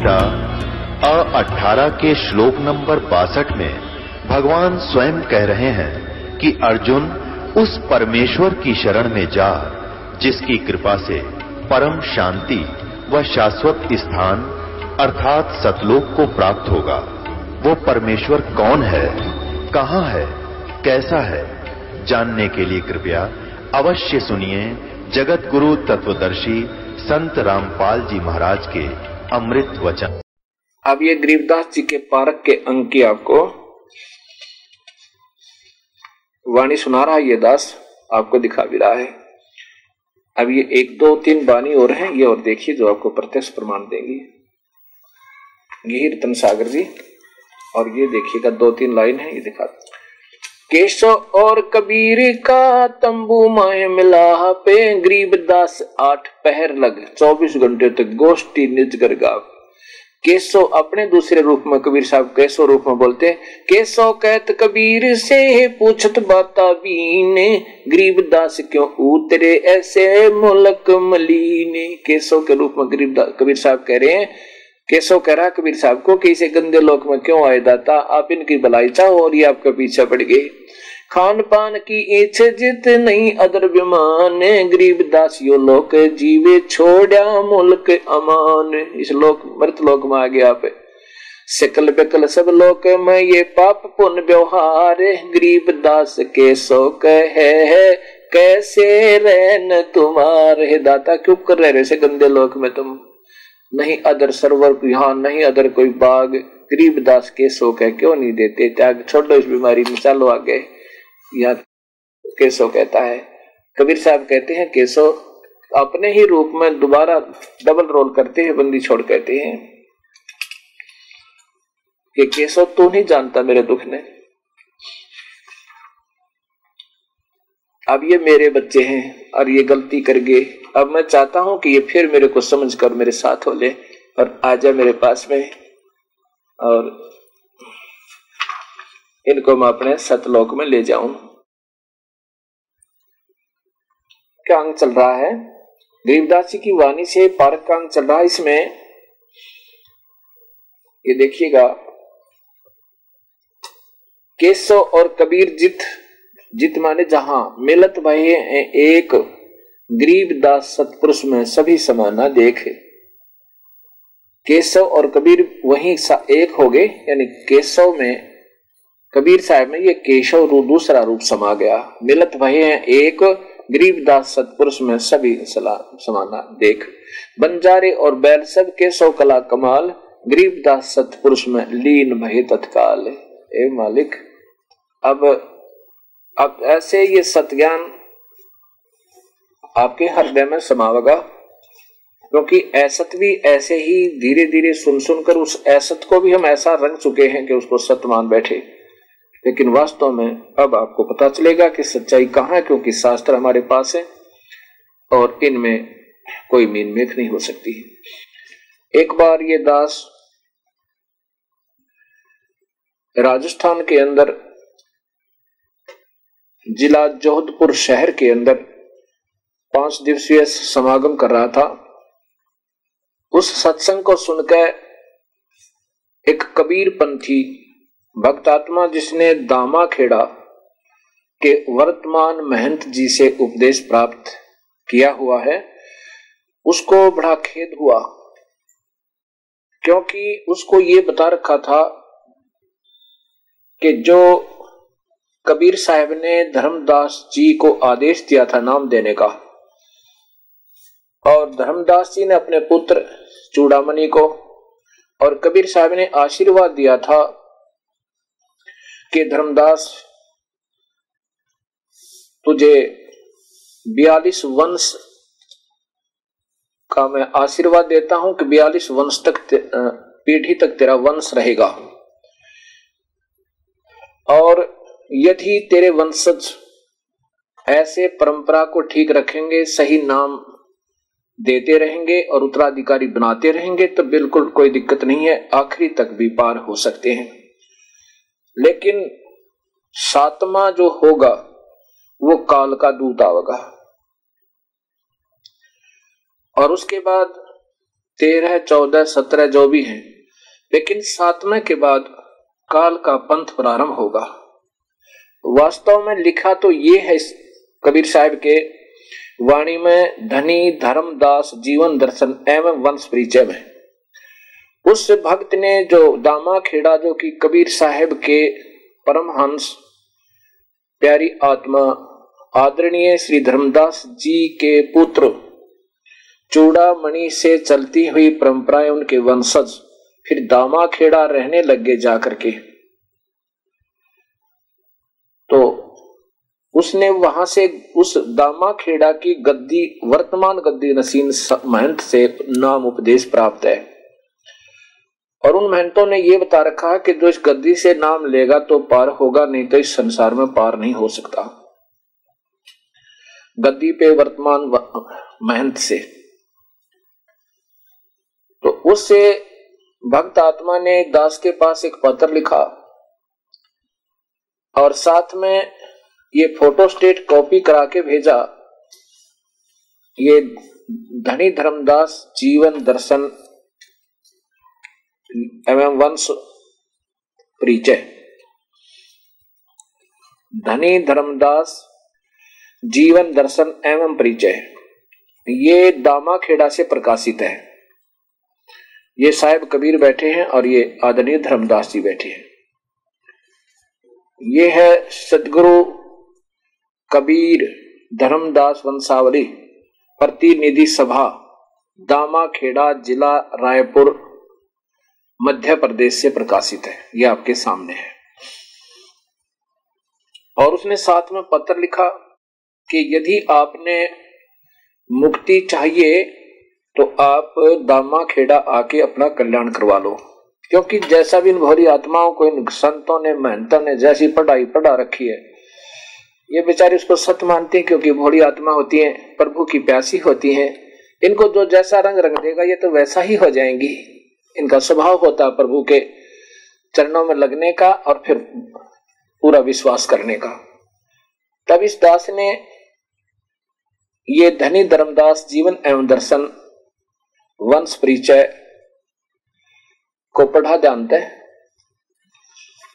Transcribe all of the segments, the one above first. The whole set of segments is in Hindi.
गीता अ अठारह के श्लोक नंबर बासठ में भगवान स्वयं कह रहे हैं कि अर्जुन उस परमेश्वर की शरण में जा, जिसकी कृपा से परम शांति व शाश्वत स्थान अर्थात सतलोक को प्राप्त होगा। वो परमेश्वर कौन है? कहाँ है? कैसा है? जानने के लिए कृपया अवश्य सुनिए जगत गुरु तत्वदर्शी संत रामपाल जी महाराज के अमृत वचन अब ये गरीबदास जी के पारक के अंक की आपको वाणी सुना रहा है ये दास, आपको दिखा भी रहा है। अब ये एक, दो, तीन वाणी और हैं, ये और देखिए जो आपको प्रत्यक्ष प्रमाण देंगी। यही रतन सागर जी, और ये देखिएगा, दो, तीन लाइन है, ये दिखा केशव और कबीर का तंबू माए मिला पे गरीब दास आठ पहर लग। चौबीस घंटे तक गोष्ठी निज कर गाव। केसो अपने दूसरे रूप में, कबीर साहब कैसो रूप में बोलते केसो कहत कबीर से पूछत बाता बीने, गरीब दास क्यों उतरे ऐसे मुलक मलीने? केसो के रूप में गरीब कबीर साहब कह रहे हैं केसो कह रहा कबीर साहब को कि इसे गंदे लोक में क्यों आए दाता? आप इनकी भलाई चाहो और ये आपका पीछे पड़ गए। खान पान की इच्छ जित नहीं, अदर विमान गरीब दासियो लोक जीवे छोड़ा मुल्क अमान। इस लोक, मृत लोक में आ गया पे सकल बेकल सब लोक में ये पाप पुण्य व्यवहार। गरीब दास के सो है है। कैसे रहन तुम्हारे? दाता, क्यों कर रहे रहे से गंदे लोक में तुम? नहीं अदर सरवर यहाँ नहीं अदर कोई बाग। गरीब दास के शोक है, क्यों नहीं देते? त्याग छोड़ो इस बीमारी में, चलो आगे। या केसो कहता है। कबीर साहब कहते हैं, केशव, अपने ही रूप में दोबारा डबल रोल करते हैं, बंदी छोड़ कहते हैं कि केसो तू नहीं जानता मेरे दुख ने। अब ये मेरे बच्चे हैं और ये गलती कर गए अब मैं चाहता हूँ कि ये फिर मेरे को समझ कर मेरे साथ हो ले और आ जा मेरे पास में और इनको मैं अपने सतलोक में ले जाऊँ। क्या अंग चल रहा है। गरीबदास जी की वाणी से पारक का अंग चल रहा है। इसमें ये देखिएगा, केशव और कबीर जित जित माने जहाँ मिलत भय एक गरीब दास सतपुरुष में सभी समाना देख। केशव और कबीर वहीं एक हो गए, यानी केशव में, कबीर साहब में ये केशव रूप दूसरा रूप समा गया। मिलत भय एक गरीबदास सतपुरुष में सभी समाना देख। बंजारे और बैल सब के सौ कला कमाल गरीबदास सतपुरुष में लीन भय तत्काल। ए मालिक, अब अब ऐसे ये सतज्ञान आपके हृदय में समावेगा, क्योंकि ऐसत भी ऐसे ही धीरे धीरे सुन सुनकर उस ऐसत को भी हम ऐसा रंग चुके हैं कि उसको सत्य मान बैठे। लेकिन वास्तव में अब आपको पता चलेगा कि सच्चाई कहाँ है, क्योंकि शास्त्र हमारे पास है और इनमें कोई मीन मेख नहीं हो सकती। एक बार ये दास राजस्थान के अंदर, जिला जोधपुर शहर के अंदर पाँच दिवसीय समागम कर रहा था। उस सत्संग को सुनकर एक कबीर पंथी भक्तात्मा जिसने दामा खेड़ा के वर्तमान महंत जी से उपदेश प्राप्त किया हुआ है, उसको बड़ा खेद हुआ। क्योंकि उसको ये बता रखा था कि जो कबीर साहब ने धर्मदास जी को आदेश दिया था नाम देने का, और धर्मदास जी ने अपने पुत्र चूड़ामणि को और कबीर साहब ने आशीर्वाद दिया था कि धर्मदास, तुझे बयालीस वंश का मैं आशीर्वाद देता हूँ कि बयालीस वंश तक पीढ़ी तक तेरा वंश रहेगा। और यदि तेरे वंशज ऐसे परंपरा को ठीक रखेंगे, सही नाम देते रहेंगे और उत्तराधिकारी बनाते रहेंगे तो बिल्कुल कोई दिक्कत नहीं है, आखिरी तक भी पार हो सकते हैं। लेकिन सातवा जो होगा, वो काल का दूत आवेगा। और उसके बाद तेरह, चौदह, सत्रह जो भी हैं, लेकिन सातवें के बाद काल का पंथ प्रारंभ होगा। वास्तव में लिखा तो ये है कबीर साहब के, वाणी में धनी, धर्मदास, जीवन दर्शन एवं वंश परिचय में। उस भक्त ने जो दामा खेड़ा, जो कि कबीर साहब के परमहंस, प्यारी आत्मा, आदरणीय श्री धर्मदास जी के पुत्र चूड़ामणि से चलती हुई परंपराएँ उनके वंशज, फिर दामा खेड़ा रहने लगे जाकर के। तो उसने वहाँ से उस दामा खेड़ा की गद्दी, वर्तमान गद्दी नसीन महंत से नाम उपदेश प्राप्त है। उन महंतों ने यह बता रखा है कि जो इस गद्दी से नाम लेगा तो पार होगा, नहीं तो इस संसार में पार नहीं हो सकता। गद्दी पे वर्तमान महंत से। तो उससे भक्त आत्मा ने दास के पास एक पत्र लिखा और साथ में ये फ़ोटो स्टेट कॉपी करा के भेजा। ये धनी धर्मदास जीवन दर्शन एवं वंश परिचय धनी धर्मदास जीवन दर्शन एवं परिचय ये दामा खेड़ा से प्रकाशित है। ये साहेब कबीर बैठे हैं और ये आदरणीय धर्मदास जी बैठे हैं। ये है सदगुरु कबीर धर्मदास वंशावली, प्रतिनिधि सभा, दामा खेड़ा, जिला रायपुर। मध्य प्रदेश से प्रकाशित है। ये आपके सामने है। और उसने साथ में पत्र लिखा कि यदि आपने मुक्ति चाहिए तो आप दामा खेड़ा आके अपना कल्याण करवा लो। क्योंकि जैसा भी इन भोरी आत्माओं को, इन संतों ने, महंतों ने जैसी पढ़ाई पढ़ा रखी है, ये बेचारे उसको सत्य मानते हैं क्योंकि भोरी आत्मा होती है, प्रभु की प्यासी होती है। इनको जो जैसा रंग रंग देगा, ये तो वैसा ही हो जाएँगी। इनका स्वभाव होता है प्रभु के चरणों में लगने का और फिर पूरा विश्वास करने का। तब इस दास ने ये धनी धर्मदास जीवन एवं दर्शन वंश परिचय को पढ़ा जानते हैं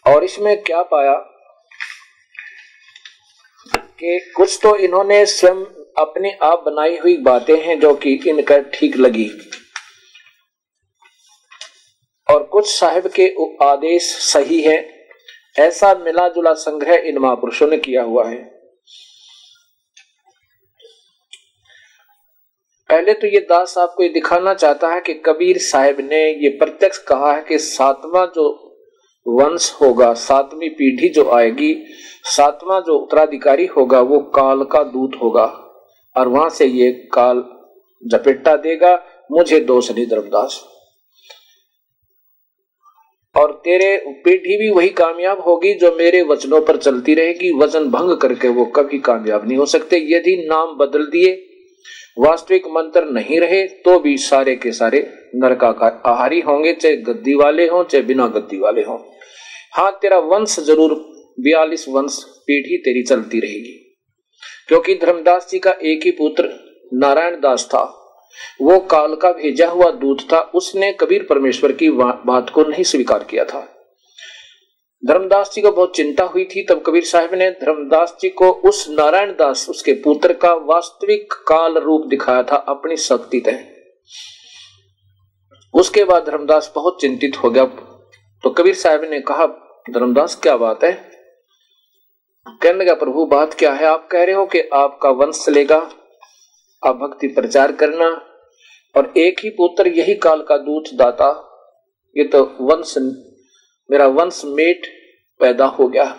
और इसमें क्या पाया कि कुछ तो इन्होंने स्वयं अपने आप बनाई हुई बातें हैं जो कि इनका ठीक लगी। और कुछ साहिब के आदेश सही है, ऐसा मिला जुला संग्रह इन महापुरुषों ने किया हुआ है। पहले तो ये दास आपको ये दिखाना चाहता है कि कबीर साहब ने ये प्रत्यक्ष कहा है कि सातवां जो वंश होगा, सातवीं पीढ़ी जो आएगी, सातवां जो उत्तराधिकारी होगा, वो काल का दूत होगा और वहाँ से ये काल जपेटा देगा, मुझे दोष नहीं, धर्मदास। और तेरे पीढ़ी भी वही कामयाब होगी जो मेरे वचनों पर चलती रहेगी। वचन भंग करके वो कभी कामयाब नहीं हो सकते। यदि नाम बदल दिए, वास्तविक मंत्र नहीं रहे तो भी सारे के सारे नरका का आहारी होंगे, चाहे गद्दी वाले हों, चाहे बिना गद्दी वाले हों। हाँ तेरा वंश ज़रूर, बयालीस वंश पीढ़ी तेरी चलती रहेगी। क्योंकि धर्मदास जी का एक ही पुत्र नारायण दास था। वो काल का भेजा हुआ दूत था, उसने कबीर परमेश्वर की बात को नहीं स्वीकार किया था। धर्मदास जी को बहुत चिंता हुई थी, तब कबीर साहब ने धर्मदास जी को उस नारायण दास, उसके पुत्र का वास्तविक काल रूप दिखाया था, अपनी शक्ति तय। उसके बाद धर्मदास बहुत चिंतित हो गया। तो कबीर साहब ने कहा, धर्मदास, क्या बात है? कहने लगा, प्रभु, बात क्या है? आप कह रहे हो कि आपका वंश चलेगा आप भक्ति प्रचार करना और एक ही पुत्र, यही काल का दूत दाता। ये तो वंश, मेरा वंश मेट पैदा हो गया।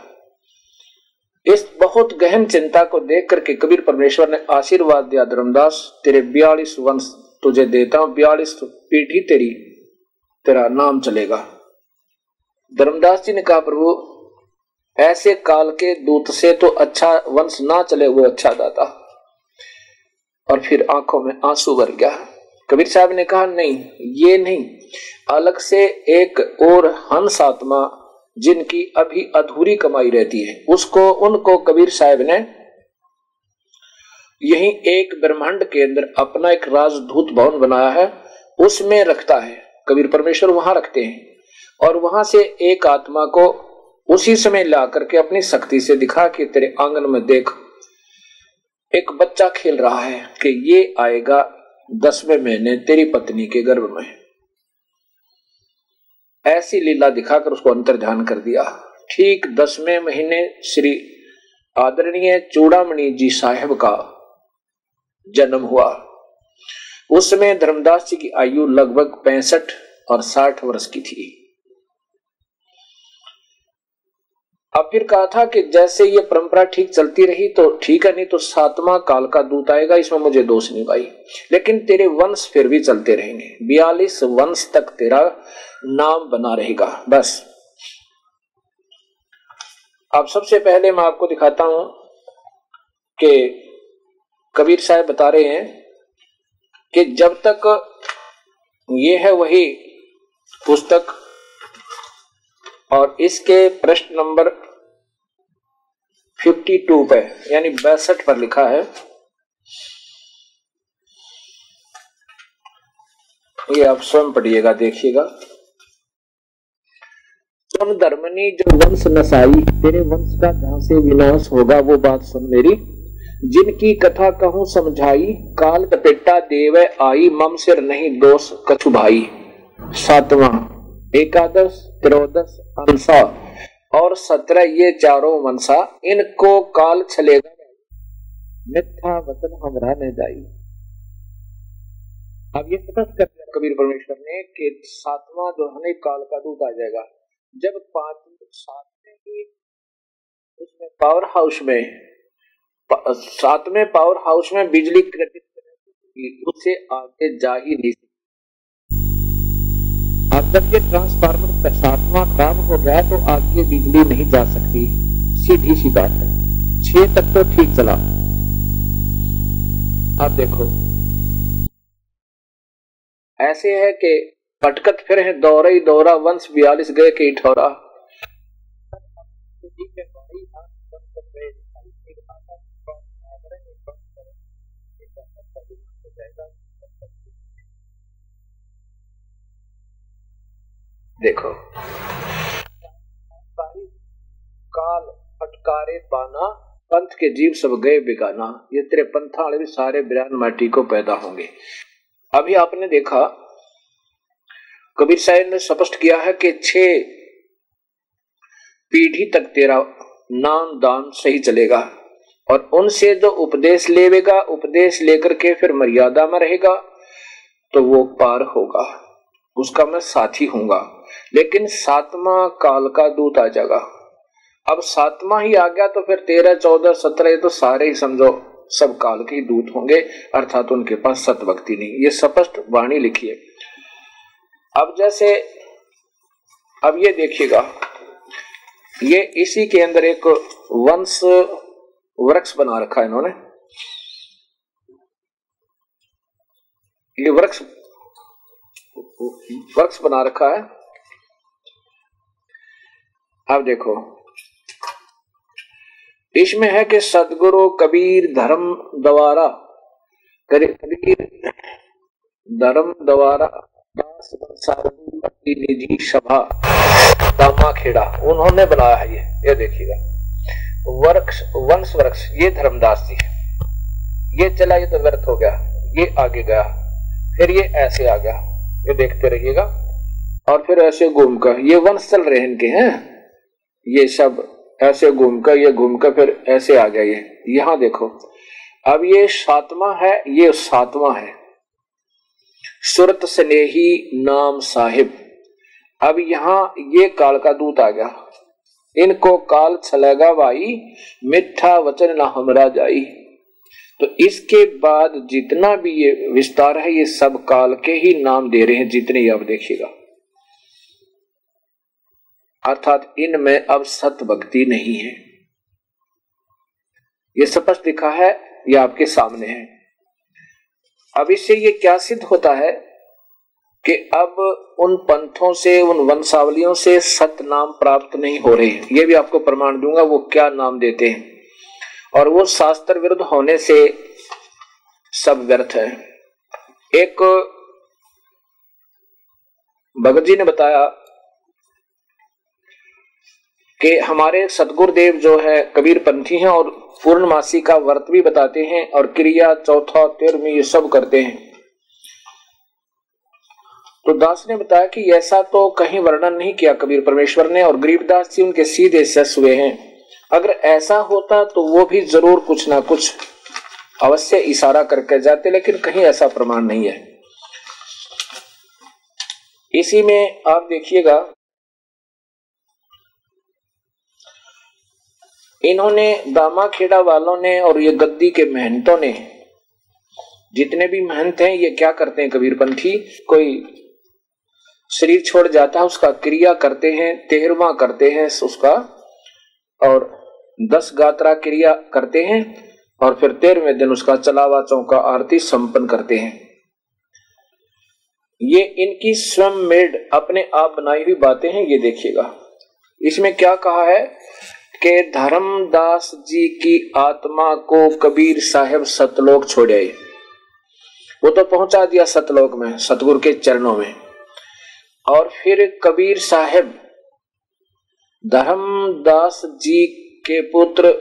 इस बहुत गहन चिंता को देख करके कबीर परमेश्वर ने आशीर्वाद दिया, धर्मदास, तेरे बयालीस वंश तुझे देता हूँ, बयालीस पीढ़ी तेरी, तेरा नाम चलेगा। धर्मदास जी ने कहा, प्रभु, ऐसे काल के दूत से तो अच्छा वंश ना चले वो अच्छा दाता। और फिर आँखों में आँसू भर गया। कबीर साहब ने कहा, नहीं, ये नहीं। अलग से एक और हंस आत्मा जिनकी अभी अधूरी कमाई रहती है, उसको, उनको कबीर साहब ने यही एक ब्रह्मांड के अंदर अपना एक राजदूत भवन बनाया है, उसमें रखता है। कबीर परमेश्वर वहाँ रखते हैं और वहाँ से एक आत्मा को उसी समय ला करके अपनी शक्ति से दिखा कि तेरे आँगन में देख एक बच्चा खेल रहा है कि ये आएगा दसवें महीने तेरी पत्नी के गर्भ में। ऐसी लीला दिखाकर उसको अंतर ध्यान कर दिया। ठीक दसवें महीने श्री आदरणीय चूड़ामणि जी साहेब का जन्म हुआ। उसमें धर्मदास जी की आयु लगभग पैंसठ और साठ वर्ष की थी। अब फिर कहा था कि जैसे ये परंपरा ठीक चलती रही तो ठीक है, नहीं तो सातवां काल का दूत आएगा, इसमें मुझे दोष नहीं भाई। लेकिन तेरे वंश फिर भी चलते रहेंगे। बयालीस वंश तक तेरा नाम बना रहेगा। बस। अब सबसे पहले मैं आपको दिखाता हूँ कि कबीर साहब बता रहे हैं कि जब तक ये है वही पुस्तक और इसके प्रश्न नंबर 52 पे, यानी बैसठ पर लिखा है। ये आप स्वयं पढ़िएगा, देखिएगा। सुन धर्मनी जो वंश नसाई, तेरे वंश का जहाँ से विनाश होगा, वो बात सुन मेरी। जिनकी कथा कहूँ समझाई, काल कपेटा देव आई, मम सिर नहीं दोष कछु भाई सातवां, एकादश त्रोदश अंसा और सत्रह ये चारों वंशा इनको काल छलेगा मिथ्या वचन हमरा ने जाई। अब ये स्पष्ट कर दिया कबीर परमेश्वर ने कि सातवां जो है काल का दूत आ जाएगा। जब पाँच सातवें की उसमें पावर हाउस में सातवें पावर हाउस में बिजली क्रेडिट उससे आगे जा ही नहीं जब ये ट्रांसफार्मर सातवां खराब हो गया तो आगे बिजली नहीं जा सकती। सीधी सी बात है। छह तक तो ठीक चला। आप देखो। ऐसे है कि पटकत फिर है दौरे ही दौरा वंश बयालीस गए के ठौरा देखो। काल फटकारे पाना पंथ के जीव सब गए बिगाना। ये तेरे पंथा वाले भी सारे बिरान माटी को पैदा होंगे। अभी आपने देखा, कबीर साहब ने स्पष्ट किया है कि छह पीढ़ी तक तेरा नाम दान सही चलेगा और उनसे जो उपदेश लेवेगा, उपदेश लेकर के फिर मर्यादा में रहेगा तो वो पार होगा। उसका मैं साथी हूँगा लेकिन सातवां काल का दूत आ जाएगा। अब सातवां ही आ गया तो फिर तेरह, चौदह, सत्रह तो सारे ही समझो, सब काल के दूत होंगे, अर्थात उनके पास सतभक्ति नहीं। ये स्पष्ट वाणी लिखी है। अब जैसे, अब ये देखिएगा, ये इसी के अंदर एक वंश वृक्ष बना रखा है इन्होंने। ये वृक्ष वृक्ष बना रखा है। अब देखो। इसमें है कि सदगुरु कबीर धर्म द्वारा कबीर धर्म द्वारा निजी सभा दामा खेड़ा उन्होंने बनाया है ये। ये देखिएगा। वृक्ष वंश वृक्ष, ये धर्मदास जी है। ये चला, ये तो व्यर्थ हो गया। ये आगे गया। फिर ये ऐसे आ गया। ये देखते रहिएगा। और फिर ऐसे घूम कर ये वंश चल रहे हैं इनके, हैं? ये सब ऐसे घूमकर, ये घूमकर फिर ऐसे आ गया ये। यहाँ देखो, अब ये सातवा है, ये सातवां है। सुरत स्नेही नाम साहिब। अब यहाँ ये काल का दूत आ गया। इनको काल छलेगा भाई मिठा वचन ना हमरा जाई। तो इसके बाद जितना भी ये विस्तार है, ये सब काल के ही नाम दे रहे हैं जितने आप देखिएगा। अर्थात इनमें अब सत भक्ति नहीं है। ये स्पष्ट लिखा है, ये आपके सामने है। अब इससे ये क्या सिद्ध होता है कि अब उन पंथों से, उन वंशावलियों से सत नाम प्राप्त नहीं हो रहे ये भी आपको प्रमाण दूँगा, वो क्या नाम देते हैं। और वो शास्त्र विरुद्ध होने से सब व्यर्थ है। एक भगत जी ने बताया कि हमारे सदगुरुदेव जो है, कबीर पंथी हैं और पूर्णमासी का व्रत भी बताते हैं और क्रिया, चौथा तेरहवीं ये सब करते हैं। तो दास ने बताया कि ऐसा तो कहीं वर्णन नहीं किया कबीर परमेश्वर ने और गरीबदास जी उनके सीधे सस हुए हैं। अगर ऐसा होता तो वो भी ज़रूर कुछ ना कुछ अवश्य इशारा करके जाते, लेकिन कहीं ऐसा प्रमाण नहीं है। इसी में आप देखिएगा इन्होंने दामा खेड़ा वालों ने और ये गद्दी के मेहनतों ने। जितने भी महंत हैं, ये क्या करते हैं कबीरपंथी? कोई शरीर छोड़ जाता है, उसका क्रिया करते हैं तेरहवा करते हैं उसका, और दस गात्रा क्रिया करते हैं, और फिर तेरहवें दिन उसका चलावा चौका आरती संपन्न करते हैं। ये इनकी स्वयं मेड अपने आप बनाई हुई बातें हैं, ये देखिएगा। इसमें क्या कहा है? कि धर्मदास जी की आत्मा को कबीर साहेब सतलोक छोड़े। वो तो पहुँचा दिया सतलोक में, सतगुरु के चरणों में। और फिर कबीर साहेब धर्मदास जी के पुत्र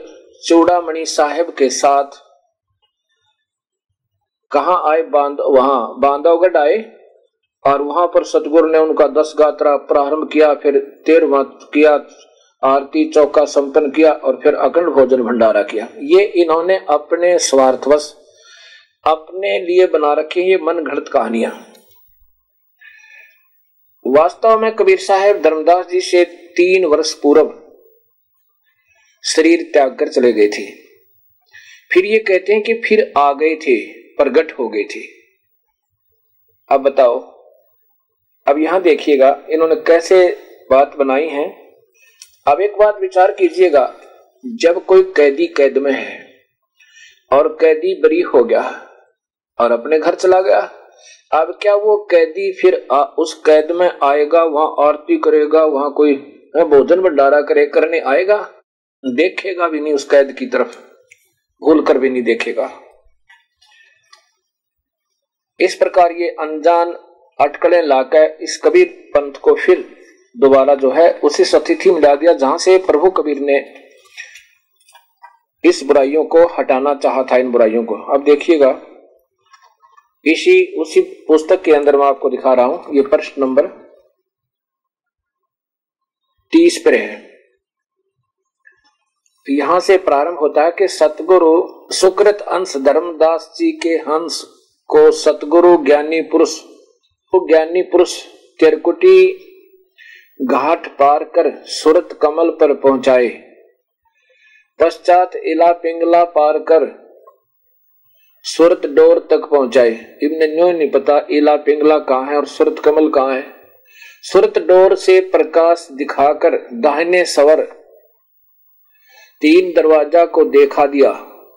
चूड़ामणि साहेब के साथ कहा आए बाँध, वहाँ? बांधवगढ़ आए और वहाँ पर सतगुरु ने उनका दस गात्रा प्रारंभ किया, फिर तेरवा किया आरती चौका संपन्न किया और फिर अखंड भोजन भंडारा किया। ये इन्होंने अपने स्वार्थवश अपने लिए बना रखी ये मन घड़त कहानियाँ। वास्तव में कबीर साहेब धर्मदास जी से तीन वर्ष पूर्व शरीर त्याग कर चले गए थे। फिर ये कहते हैं कि फिर आ गए थे, प्रगट हो गए थे। अब बताओ, अब यहाँ देखिएगा इन्होंने कैसे बात बनाई है। अब एक बात विचार कीजिएगा जब कोई कैदी कैद में है और कैदी बरी हो गया और अपने घर चला गया अब क्या वो कैदी फिर आ, उस कैद में आएगा वहाँ आरती करेगा वहाँ कोई भोजन भंडारा करे करने आएगा? देखेगा भी नहीं उस कैद की तरफ़ भूल कर भी नहीं देखेगा। इस प्रकार ये अनजान अटकलें लाकर इस कबीर पंथ को फिर दोबारा जो है उसी स्थिति में डाल दिया, जहाँ से प्रभु कबीर ने इस बुराइयों को हटाना चाहा था, इन बुराइयों को। अब देखिएगा, इसी, उसी पुस्तक के अंदर मैं आपको दिखा रहा हूँ, ये प्रश्न नंबर तीस पर है। तो यहाँ से प्रारंभ होता है कि सतगुरु सुकृत अंश धर्मदास जी के हंस को सतगुरु ज्ञानी पुरुष तो ज्ञानी पुरुष तिरकुटी घाट पार कर सुरत कमल पर पहुँचाए। पश्चात इला पिंगला पार कर सुरत डोर तक पहुँचाए। इबन न्यू नहीं पता इला पिंगला कहाँ है और सुरत कमल कहाँ है। सुरत डोर से प्रकाश दिखाकर दाहिने सवर तीन दरवाज़ा को देखा दिया।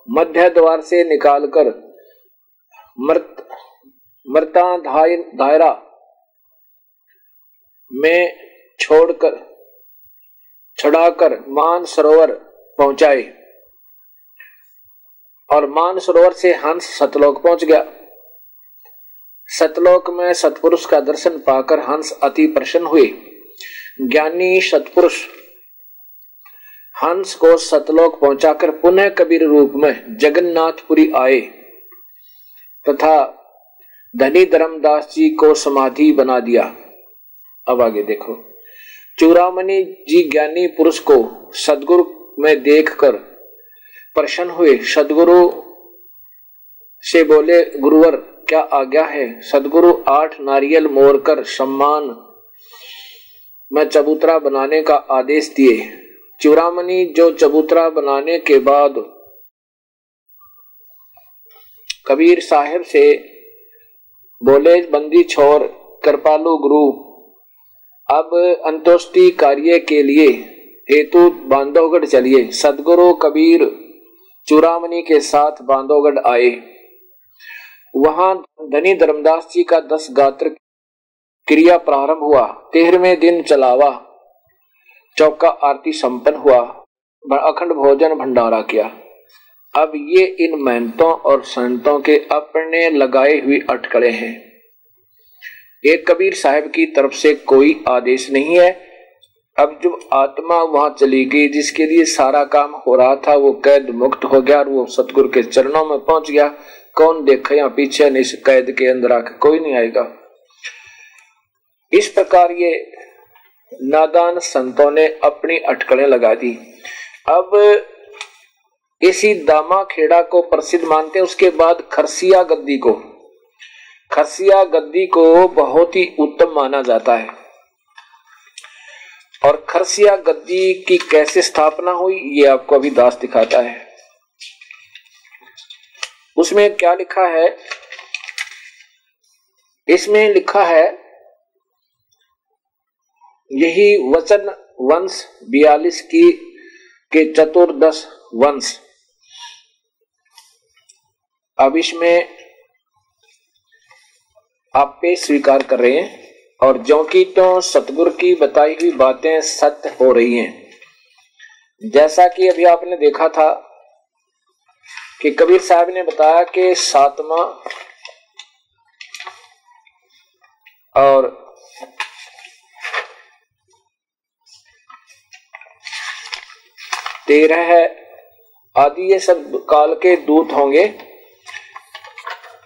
मध्य द्वार से निकालकर मृत मृता दायरा में छोड़कर, छुड़ाकर मान सरोवर पहुँचाए और मान सरोवर से हंस सतलोक पहुँच गया। सतलोक में सतपुरुष का दर्शन पाकर हंस अति प्रसन्न हुए ज्ञानी सतपुरुष, हंस को सतलोक पहुंचाकर पुनः कबीर रूप में जगन्नाथपुरी आए। तथा धनी धर्मदास जी को समाधि बना दिया। अब आगे देखो। चूरामणि जी ज्ञानी पुरुष को सदगुरु में देखकर प्रसन्न हुए। सदगुरु से बोले, गुरुवर, क्या आज्ञा है? सदगुरु आठ नारियल मोड़कर सम्मान में चबूतरा बनाने का आदेश दिए। चूरामणि, जो चबूतरा बनाने के बाद कबीर साहेब से बोले, बंदी छोर, कृपालु गुरु अब अंतोष्टि कार्य के लिए हेतु बांधवगढ़ चलिए। सदगुरु कबीर चूरामणि के साथ बांधोगढ़ आए। वहाँ धनी धर्मदास जी का दस गात्र क्रिया प्रारंभ हुआ। तेरहवें दिन चलावा चौका आरती संपन्न हुआ। अखंड भोजन भंडारा किया। अब ये इन मेहनतों और संतों के अपने लगाए हुए अटकड़े हैं। एक कबीर साहब की तरफ़ से कोई आदेश नहीं है। अब जब आत्मा वहाँ चली गई, जिसके लिए सारा काम हो रहा था, वो कैद मुक्त हो गया और वो सतगुरु के चरणों में पहुँच गया। कौन देखा या पीछे, नहीं कैद के अंदर आके कोई नहीं आएगा। इस प्रकार ये नादान संतों ने अपनी अटकलें लगा दी। अब इसी दामा खेड़ा को प्रसिद्ध मानते उसके बाद खरसिया गद्दी को। खरसिया गद्दी को बहुत ही उत्तम माना जाता है। और खरसिया गद्दी की कैसे स्थापना हुई, ये आपको अभी दास दिखाता है। उसमें क्या लिखा है? इसमें लिखा है, यही वचन वंश बयालीस की, के चतुर्दश वंश। अब इसमें आप पे स्वीकार कर रहे हैं और जो की तो सतगुरु की बताई हुई बातें सत्य हो रही हैं। जैसा कि अभी आपने देखा था कि कबीर साहब ने बताया कि सातवा और तेरह है, आदि ये सब काल के दूत होंगे।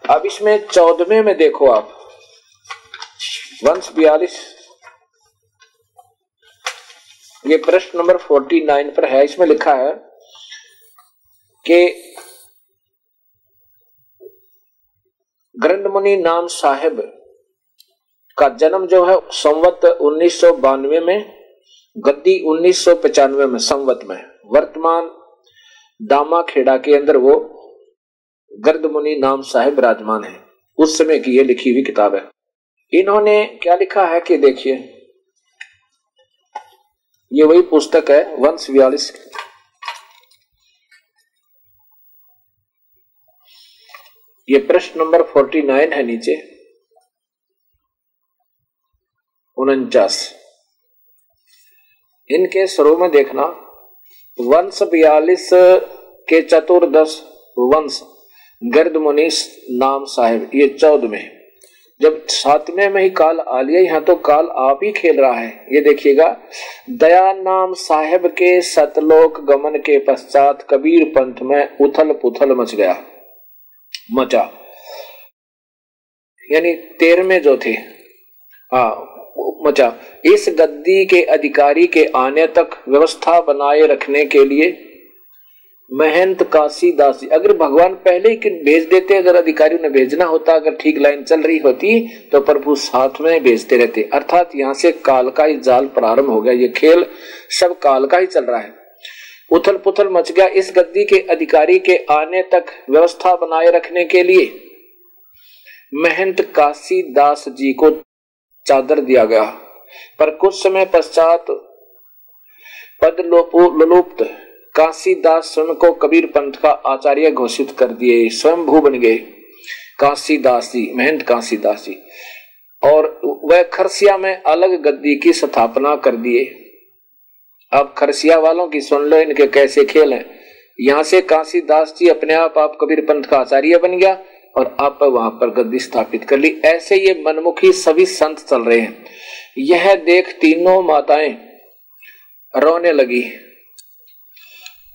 अब इसमें चौदहवें में देखो आप। वंश बयालीस ये प्रश्न नंबर फोर्टी नाइन पर है। इसमें लिखा है कि ग्रंथमुनि नाम साहेब का जन्म जो है संवत उन्नीस सौ बानवे में, गद्दी उन्नीस में, संवत में। वर्तमान दामा खेड़ा के अंदर वो गर्द मुनि नाम साहेब विराजमान है। उस समय की ये लिखी हुई किताब है। इन्होंने क्या लिखा है कि देखिए, ये वही पुस्तक है, वंश बयालीस। ये प्रश्न नंबर फोर्टी नाइन है नीचे। उनचास। इनके स्वरूप में देखना, वंश बयालीस के चतुर्दश वंश, गर्द मुनीस नाम साहेब, ये चौदह में जब सातवें में ही काल आ लिया, यहाँ तो काल आप ही खेल रहा है। ये देखिएगा दया नाम साहेब के सतलोक गमन के पश्चात कबीर पंथ में उथल पुथल मच गया, मचा। यानी तेरहवें जो थे हाँ मचा। इस गद्दी के अधिकारी के आने तक व्यवस्था बनाए रखने के लिए महंत काशी दासी। अगर भगवान पहले ही भेज देते, अगर अधिकारियों ने भेजना होता, अगर ठीक लाइन चल रही होती तो प्रभु साथ में भेजते रहते। अर्थात यहाँ से काल का ही जाल प्रारंभ हो गया। ये खेल सब काल का ही चल रहा है। उथल पुथल मच गया इस गद्दी के अधिकारी के आने तक व्यवस्था बनाए रखने के लिए। महंत काशी दास जी को चादर दिया गया। पर कुछ समय पश्चात पद लोपुप्त काशीदास स्वयं को कबीर पंथ का आचार्य घोषित कर दिए स्वयं भू बन गए। काशीदास जी महंत काशीदास। जी और वह खरसिया में अलग गद्दी की स्थापना कर दिए। अब खरसिया वालों की सुन लो, इनके कैसे खेल हैं। यहाँ से काशीदास जी अपने आप आप कबीर पंथ का आचार्य बन गया और आप वहाँ पर गद्दी स्थापित कर ली। ऐसे ये मनमुखी सभी संत चल रहे हैं। यह देख तीनों माताएँ रोने लगी।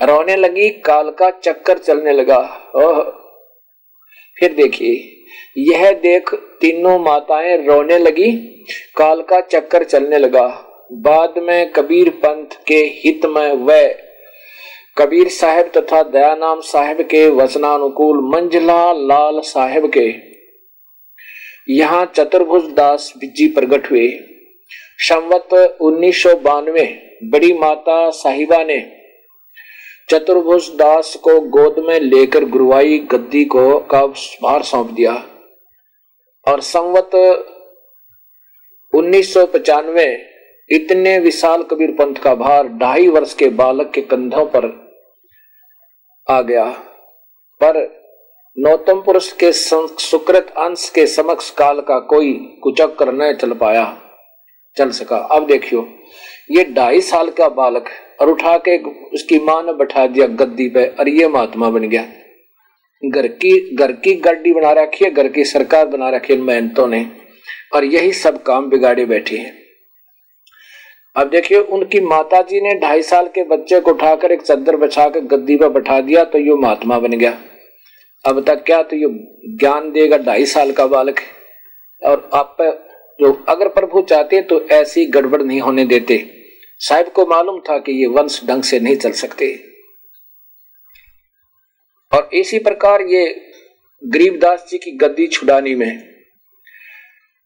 रोने लगी, काल का चक्कर चलने लगा। ओह। फिर देखिए, यह देख तीनों माताएँ रोने लगी, काल का चक्कर चलने लगा। बाद में कबीर पंथ के हित में वह कबीर साहब तथा दयानाम साहब के वचनानुकूल मंजला लाल साहब के यहाँ चतुर्भुज दास जी प्रकट हुए। संवत उन्नीस बड़ी माता साहिबा ने चतुर्भुज दास को गोद में लेकर गुरुवाई गद्दी को का भार सौंप दिया? और संवत उन्नीस इतने विशाल कबीर पंथ का भार ढाई वर्ष के बालक के कंधों पर आ गया। पर नौतम पुरुष के सुकृत अंश के समक्ष काल का कोई कुचक्कर न चल पाया, चल सका। अब देखियो, ये ढाई साल का बालक और उठा के उसकी माँ ने बैठा दिया गद्दी पे और ये महात्मा बन गया। घर की घर की गड्डी बना रखी है, घर की सरकार बना रखी है मेहनतों ने और यही सब काम बिगाड़े बैठे हैं। अब देखिए, उनकी माता जी ने ढाई साल के बच्चे को उठाकर एक चद्दर बछा कर गद्दी पर बैठा दिया तो यो महात्मा बन गया। अब तक क्या तो ये ज्ञान देगा ढाई साल का बालक? और आप जो अगर प्रभु चाहते तो ऐसी गड़बड़ नहीं होने देते। साहिब को मालूम था कि ये वंश ढंग से नहीं चल सकते। और इसी प्रकार ये गरीबदास जी की गद्दी छुड़ानी में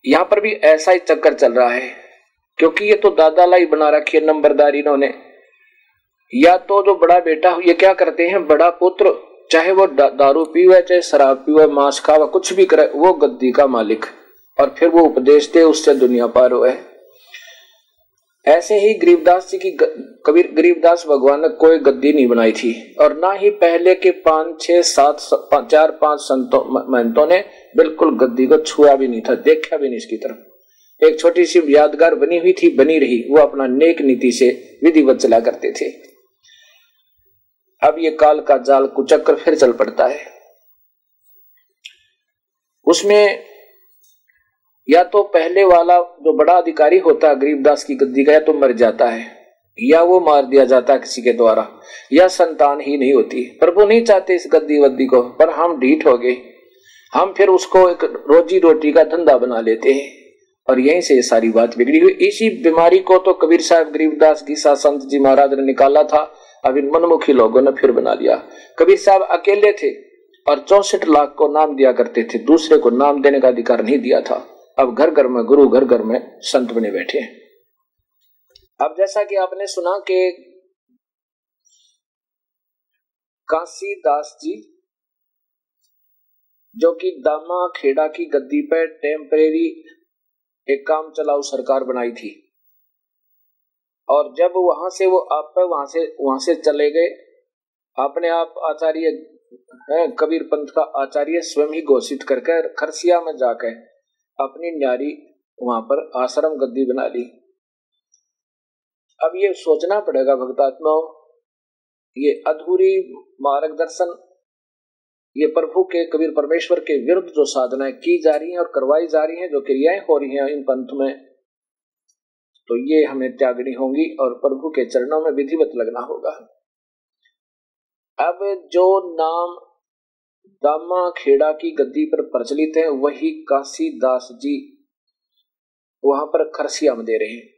यहाँ पर भी ऐसा ही चक्कर चल रहा है, क्योंकि ये तो दादा लाई बना रखी है नंबरदारी इन्होंने। या तो जो बड़ा बेटा ये क्या करते हैं, बड़ा पुत्र, चाहे वो दारू पीवे चाहे शराब पीवे मांस खावा कुछ भी करे, वो गद्दी का मालिक, और फिर वो उपदेश दे, उससे दुनिया पार हुए ऐसे ही गरीबदास जी की कबीर, गरीबदास भगवान ने कोई गद्दी नहीं बनाई थी और ना ही पहले के पाँच, छह, सात चार, पाँच संतों महंतों ने बिल्कुल गद्दी को छुआ भी नहीं था, देखा भी नहीं इसकी तरफ़। एक छोटी सी यादगार बनी हुई थी, बनी रही, वो अपना नेक नीति से विधिवत चला करते थे। अब ये काल का जाल कुचक्कर फिर चल पड़ता है। उसमें या तो पहले वाला जो बड़ा अधिकारी होता है गरीबदास की गद्दी का, या तो मर जाता है, या वो मार दिया जाता है किसी के द्वारा, या संतान ही नहीं होती। प्रभु नहीं चाहते इस गद्दी वद्दी को, पर हम ढीठ हो गए। हम फिर उसको एक रोजी रोटी का धंधा बना लेते हैं। और यहीं से सारी बात बिगड़ी हुई। इसी बीमारी को तो कबीर साहब गरीबदास गीसा संत जी महाराज ने निकाला था। अब इन मनमुखी लोगों ने फिर बना लिया। कबीर साहब अकेले थे और चौसठ लाख को नाम दिया करते थे। दूसरे को नाम देने का अधिकार नहीं दिया था। अब घर घर में, गुरु घर घर में संत बने बैठे हैं। अब जैसा कि आपने सुना कि काशी दास जी, जो कि दामा खेड़ा की गद्दी पर टेम्परेरी एक काम चलाऊ सरकार बनाई थी, और जब वहाँ से वो आप वहाँ से वहाँ से चले गए, अपने आप आचार्य कबीर पंथ का आचार्य स्वयं ही घोषित करके खरसिया में जाकर अपनी न्यारी वहाँ पर आश्रम गद्दी बना ली। अब ये सोचना पड़ेगा भक्तात्मा ये अधूरी मार्गदर्शन, ये प्रभु के, कबीर परमेश्वर के विरुद्ध जो साधनाएँ की जा रही हैं और करवाई जा रही हैं, जो क्रियाएँ हो रही हैं इन पंथ में तो ये हमें त्यागनी होंगी और प्रभु के चरणों में विधिवत लगना होगा। अब जो नाम दामा खेड़ा की गद्दी पर प्रचलित है, वही काशी दास जी वहाँ पर खरसिया में दे रहे हैं।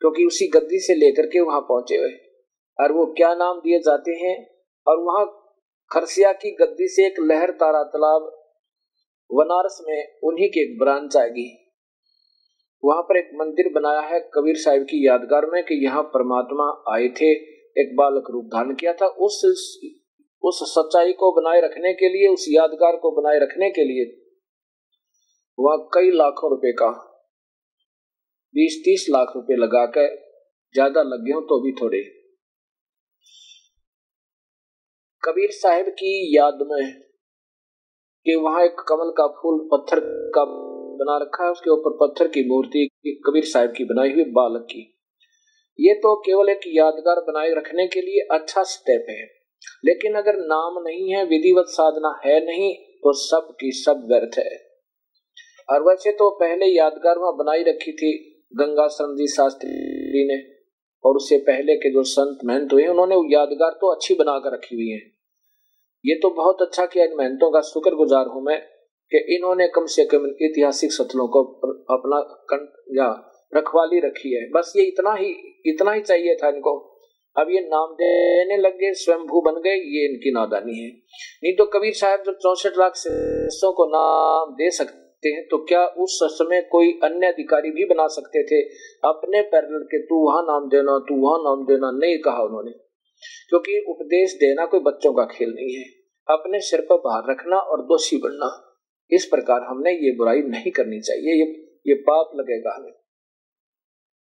क्योंकि उसी गद्दी से लेकर के वहाँ पहुँचे हुए और वो क्या नाम दिए जाते हैं? और वहाँ खरसिया की गद्दी से एक लहर तारा तालाब बनारस में उन्हीं की एक ब्रांच आएगी। वहाँ पर एक मंदिर बनाया है कबीर साहिब की यादगार में कि यहाँ परमात्मा आए थे, एक बालक रूप धारण किया था। उस उस सच्चाई को बनाए रखने के लिए, उस यादगार को बनाए रखने के लिए वह कई लाखों रुपए का बीस तीस लाख रुपए लगा कर ज़्यादा लगे हो तो भी थोड़े। कबीर साहब की याद में कि वहाँ एक कमल का फूल पत्थर का बना रखा है, उसके ऊपर पत्थर की मूर्ति कबीर साहब की बनाई हुई बालक की। ये तो केवल एक यादगार बनाए रखने के लिए अच्छा स्टेप है। लेकिन अगर नाम नहीं है, विधिवत साधना है नहीं तो सब की सब व्यर्थ है। और वैसे तो पहले यादगार वहाँ बनाई रखी थी गंगा जी शास्त्री ने, और उससे पहले के जो संत महंत हुए, उन्होंने यादगार तो अच्छी बनाकर रखी हुई है। ये तो बहुत अच्छा किया इन महंतों का शुक्र गुजार हूँ मैं कि इन्होंने कम से कम ऐतिहासिक स्थलों को अपना कंट या रखवाली रखी है। बस ये इतना ही इतना ही चाहिए था इनको। अब ये नाम देने लग गए स्वयं भू बन गए, ये इनकी नादानी है। नहीं तो कबीर साहब जब चौसठ लाख शिष्यों को नाम दे सकते हैं तो क्या उस समय कोई अन्य अधिकारी भी बना सकते थे? अपने पैरल के, तू वहाँ नाम देना, तू वहाँ नाम देना, नहीं कहा उन्होंने। क्योंकि उपदेश देना कोई बच्चों का खेल नहीं है। अपने सिर पर बाहर रखना और दोषी बनना, इस प्रकार हमने ये बुराई नहीं करनी चाहिए। ये ये पाप लगेगा हमें।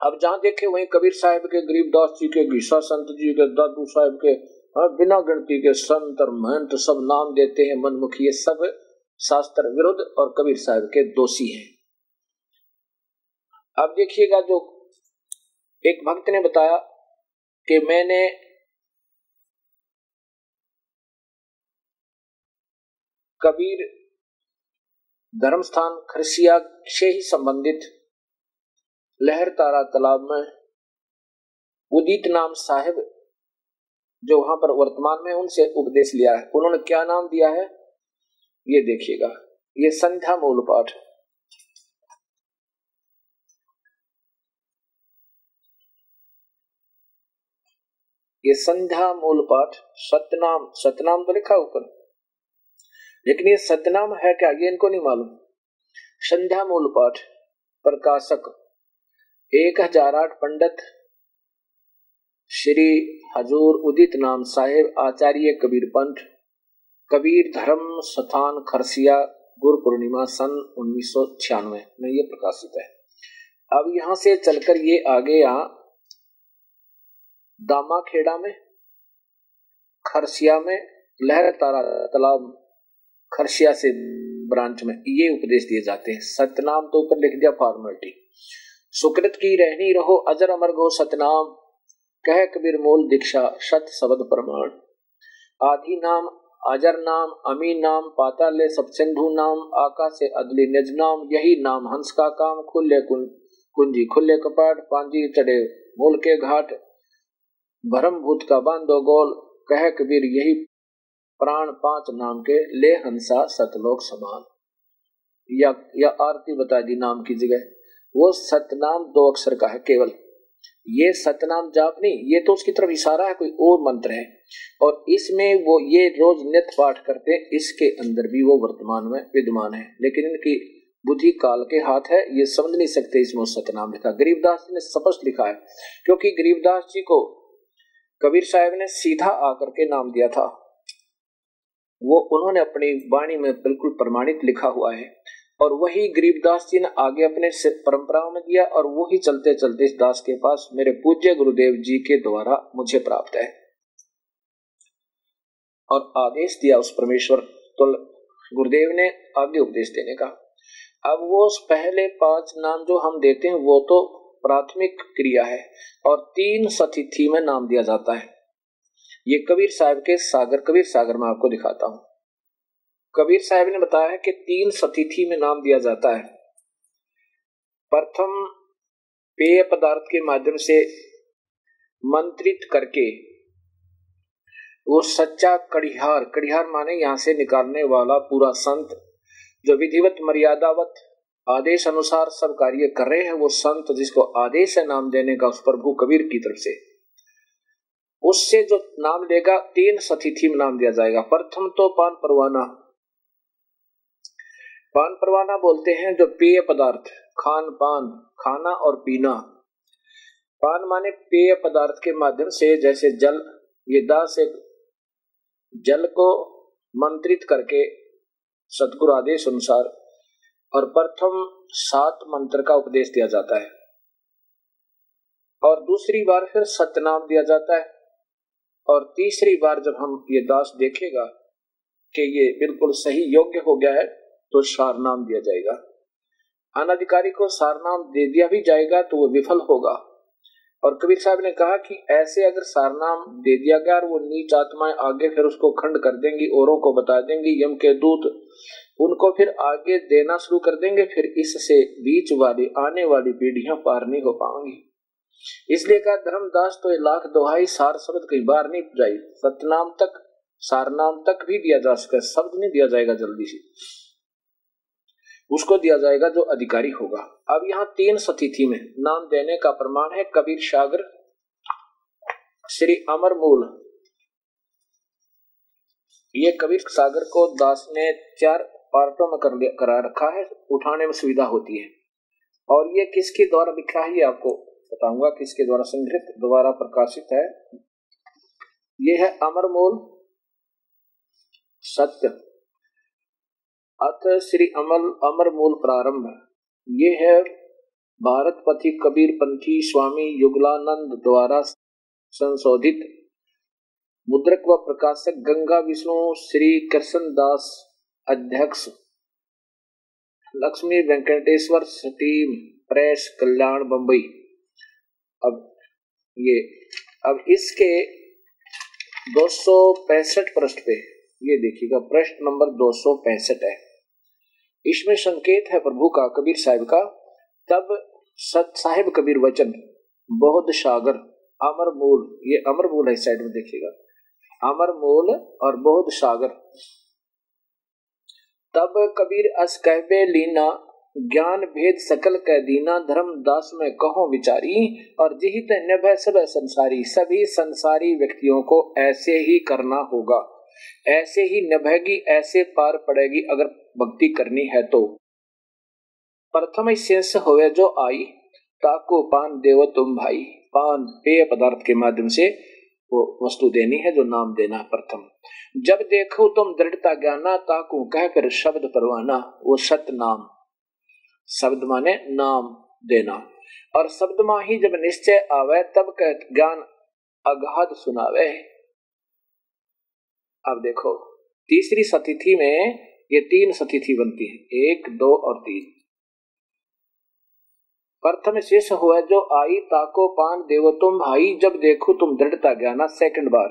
अब जहाँ देखे वहीं कबीर साहब के गरीबदास जी के गीसा संत जी के दादू साहिब के हाँ, बिना गिनती के संत और महंत सब नाम देते हैं मनमुखी। ये सब शास्त्र विरुद्ध और कबीर साहब के दोषी हैं। अब देखिएगा जो एक भक्त ने बताया कि मैंने कबीर धर्मस्थान खरसिया से ही संबंधित लहर तारा तालाब में। उदित नाम साहेब जो वहाँ पर वर्तमान में उनसे उपदेश लिया है। उन्होंने क्या नाम दिया है? ये देखिएगा। ये संध्या मूल पाठ। ये संध्या मूल पाठ, सतनाम। सतनाम तो लिखा ऊपर। लेकिन ये सतनाम है क्या? ये इनको नहीं मालूम। संध्या मूल पाठ, प्रकाशक। एक हज़ार आठ पंडित श्री हजूर उदित नाम साहेब आचार्य कबीर पंथ, कबीर धर्म स्थान खरसिया, गुरु पूर्णिमा सन उन्नीस सौ छियानवे में ये प्रकाशित है। अब यहाँ से चलकर ये आगे यहाँ दामा खेड़ा में, खरसिया में, लहर तारा तालाब खरसिया से ब्रांच में ये उपदेश दिए जाते हैं। सतनाम तो ऊपर लिख दिया फॉर्मेलिटी। सुकृत की रहनी रहो, अजर अमर गो सतनाम। कह कबीर मोल दीक्षा सत शब्द प्रमाण। आदि नाम, अजर नाम अमी नाम, पाताले सत्संधु नाम, आकाश से अदली निज नाम, यही नाम, हंस का काम, खुले कुन कुंजी, खुले कपाट, पांजी चढ़े मूल के घाट। भरम भूत का बांधो गोल, कह कबीर यही प्राण पाँच नाम के, ले हंसा सतलोक समान। या या आरती बता दी नाम की जगह। वो सतनाम दो अक्षर का है, केवल। ये सतनाम जाप नहीं, ये तो उसकी तरफ़ इशारा है, कोई और मंत्र है। और इसमें वो ये रोज नित्य पाठ करते, इसके अंदर भी वो वर्तमान में विद्यमान है। लेकिन इनकी बुद्धि काल के हाथ है, ये समझ नहीं सकते इसमें सतनाम लिखा। गरीबदास जी ने स्पष्ट लिखा है, क्योंकि गरीबदास जी को कबीर साहब ने सीधा आकर के नाम दिया था। वो, उन्होंने अपनी वाणी में बिल्कुल प्रमाणित लिखा हुआ है। और वही गरीबदास जी ने आगे अपने परंपराओं में दिया और वही चलते चलते इस दास के पास मेरे पूज्य गुरुदेव जी के द्वारा मुझे प्राप्त है। और आदेश दिया उस परमेश्वर तो गुरुदेव ने आगे उपदेश देने का। अब वो पहले पाँच नाम जो हम देते हैं, वो तो प्राथमिक क्रिया है और तीन सतिथि में नाम दिया जाता है। ये कबीर साहब के सागर, कबीर सागर में आपको दिखाता हूँ। कबीर साहब ने बताया कि तीन सतिथि में नाम दिया जाता है। प्रथम पेय पदार्थ के माध्यम से मंत्रित करके वो सच्चा कड़िहार कड़िहार माने यहाँ से निकालने वाला पूरा संत, जो विधिवत मर्यादावत आदेश अनुसार सब कार्य कर रहे हैं, वो संत जिसको आदेश है नाम देने का, उस प्रभु कबीर की तरफ़ से। उससे जो नाम लेगा तीन सतिथि में नाम दिया जाएगा। प्रथम तो पान परवाना पान परवाना बोलते हैं जो पेय पदार्थ, खान पान, खाना और पीना। पान माने पेय पदार्थ के माध्यम से, जैसे जल, ये दास एक जल को मंत्रित करके सतगुरु आदेश अनुसार और प्रथम सात मंत्र का उपदेश दिया जाता है। और दूसरी बार फिर सत्यनाम दिया जाता है। और तीसरी बार जब हम ये दास देखेगा कि ये बिल्कुल सही योग्य हो गया है तो सारनाम दिया जाएगा। अनाधिकारी को सारनाम दे दिया भी जाएगा तो वो विफल होगा। और कबीर साहब ने कहा कि ऐसे अगर सारनाम दे दिया गया और वो नीच आत्माएँ आगे फिर उसको खंड कर देंगी, औरों को बता देंगी, यम के दूत, उनको फिर आगे देना शुरू कर देंगे, फिर इससे बीच वाली, आने वाली पीढ़ियाँ पार नहीं हो पाएँगी। इसलिए कहा, धर्मदास तो लाख दोहाई सार शब्द कई बार नहीं जाई सतनाम तक सारनाम तक भी दिया जा सके, शब्द नहीं दिया जाएगा जल्दी से। उसको दिया जाएगा जो अधिकारी होगा। अब यहाँ तीन सतिथि में नाम देने का प्रमाण है। कबीर सागर, श्री अमर मूल। ये कबीर सागर को दास ने चार पार्टों में कर करा रखा है। उठाने में सुविधा होती है। और ये किसके द्वारा लिखा है, ये आपको बताऊँगा, किसके द्वारा संग्रहित द्वारा प्रकाशित है। ये है अमर मूल। सत्य। अथ श्री अमल अमर मूल प्रारंभ। ये है भारत पथि कबीर पंथी स्वामी युगलानंद द्वारा संशोधित मुद्रक व प्रकाशक गंगा विष्णु श्री कृष्ण दास अध्यक्ष लक्ष्मी वेंकटेश्वर टीम प्रेस कल्याण बंबई। अब ये, अब इसके दो पृष्ठ पे, ये देखिएगा प्रश्न नंबर दो सौ पैंसठ है। इसमें संकेत है प्रभु का, कबीर साहिब का। तब सत साहिब कबीर वचन बहुत सागर, अमर मूल, ये अमर मूल है साइड में देखिएगा। अमर मूल और बहुत सागर। तब कबीर अस कहबे लीना, ज्ञान भेद सकल कह दीना, धर्म दास में कहो विचारी, और जिहित नभ सब संसारी, सभी संसारी व्यक्तियों को ऐसे ही करना होगा। ऐसे ही नभेगी, ऐसे पार पड़ेगी अगर भक्ति करनी है तो। प्रथम शेष होवे जो आई, ताको पान देव तुम भाई। पान, पेय पदार्थ के माध्यम से वो वस्तु देनी है जो नाम देना प्रथम। जब देखो तुम दृढ़ता ज्ञाना, ताकू कहकर शब्द परवाना, वो सत नाम। शब्द माने नाम देना। और शब्द माही जब निश्चय आवे, तब कह ज्ञान अगाध सुनावे। अब देखो, तीसरी सतिथि में ये तीन सतिथि बनती है, एक, दो और तीन। प्रथम शेष हुआ जो आई ताको पान देव तुम भाई, जब देखो तुम दृढ़ता ज्ञाना सेकंड बार।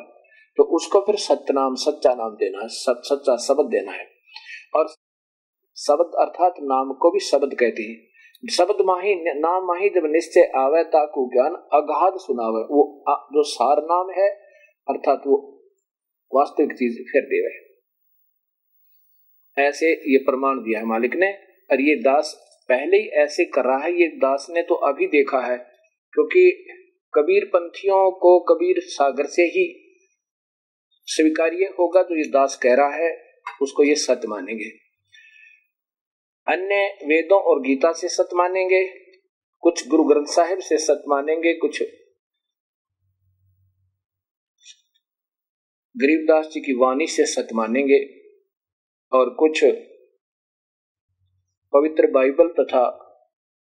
तो उसको फिर सत्य नाम सच्चा नाम देना है सच सच्चा शब्द देना है। और शब्द अर्थात नाम को भी शब्द कहते हैं। शब्द माही, नाम माही जब निश्चय आवे, ताकू ज्ञान अगाध सुनावे। वो जो सार नाम है, अर्थात वो वास्तविक चीज़ फिर देवे ऐसे ये प्रमाण दिया है मालिक ने, और ये दास पहले ही ऐसे कर रहा है, ये दास ने तो अभी देखा है, क्योंकि कबीर पंथियों को कबीर सागर से ही स्वीकार्य होगा तो ये दास कह रहा है, उसको ये सत्य मानेंगे। अन्य वेदों और गीता से सत्य मानेंगे, कुछ गुरु ग्रंथ साहिब से सत्य मानेंगे, कुछ गरीबदास जी की वाणी से सत्य मानेंगे और कुछ पवित्र बाइबल तथा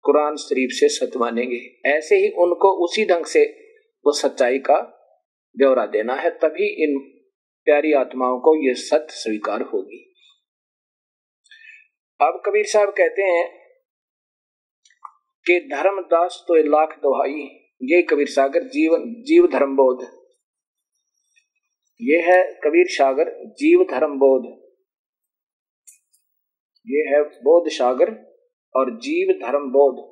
कुरान शरीफ से सत्य मानेंगे। ऐसे ही उनको उसी ढंग से वो सच्चाई का ब्यौरा देना है, तभी इन प्यारी आत्माओं को यह सत्य स्वीकार होगी। अब कबीर साहब कहते हैं कि धर्मदास तो लाख दोहाई, ये कबीर सागर जीवन, जीव धर्म बोध ये है कबीर सागर, जीव धर्म बोध। ये है बोध सागर और जीव धर्म बोध।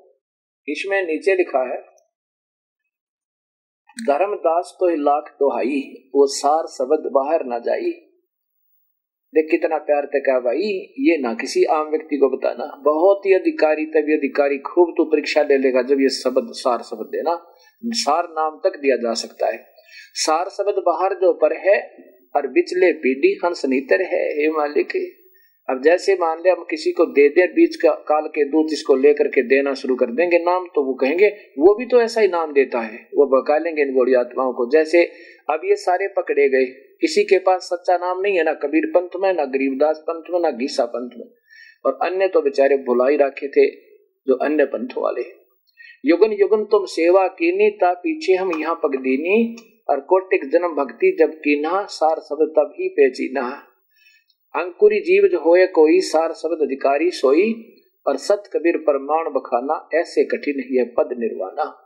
इसमें नीचे लिखा है, धर्मदास तो लाख दोहाई, वो सार शब्द बाहर ना जाई। देख कितना प्यार तक है भाई, ये ना किसी आम व्यक्ति को बताना। बहुत ही अधिकारी, तभी अधिकारी खूब तो परीक्षा ले लेगा जब ये शब्द सार शब्द देना। सार नाम तक दिया जा सकता है। सार शब्द बाहर जो पर है और बिचले पीढ़ी हंस नीतर है, हे मालिक। अब जैसे मान ले, हम किसी को दे दे, बीच का काल के दूत इसको लेकर के देना शुरू कर देंगे, नाम तो वो कहेंगे, वो भी तो ऐसा ही नाम देता है। वो बका लेंगे इन बड़ी आत्माओं को। जैसे अब ये सारे पकड़े गए, किसी के पास सच्चा नाम नहीं है, ना कबीर पंथ में, ना गरीबदास पंथ में, ना गीसा पंथ में। और अन्य तो बेचारे भुलाई रखे थे, जो अन्य पंथ वाले। युगन युगन तुम सेवा कीनी, ता पीछे हम यहाँ पग दीनी। और कोटिक जन्म भक्ति जब कीना सार सब तभी पेचीना अंकुरी जीव जो होए कोई, सार शब्द अधिकारी सोई, और सत कबीर परमाण बखाना, ऐसे कठिन ही पद निर्वाणा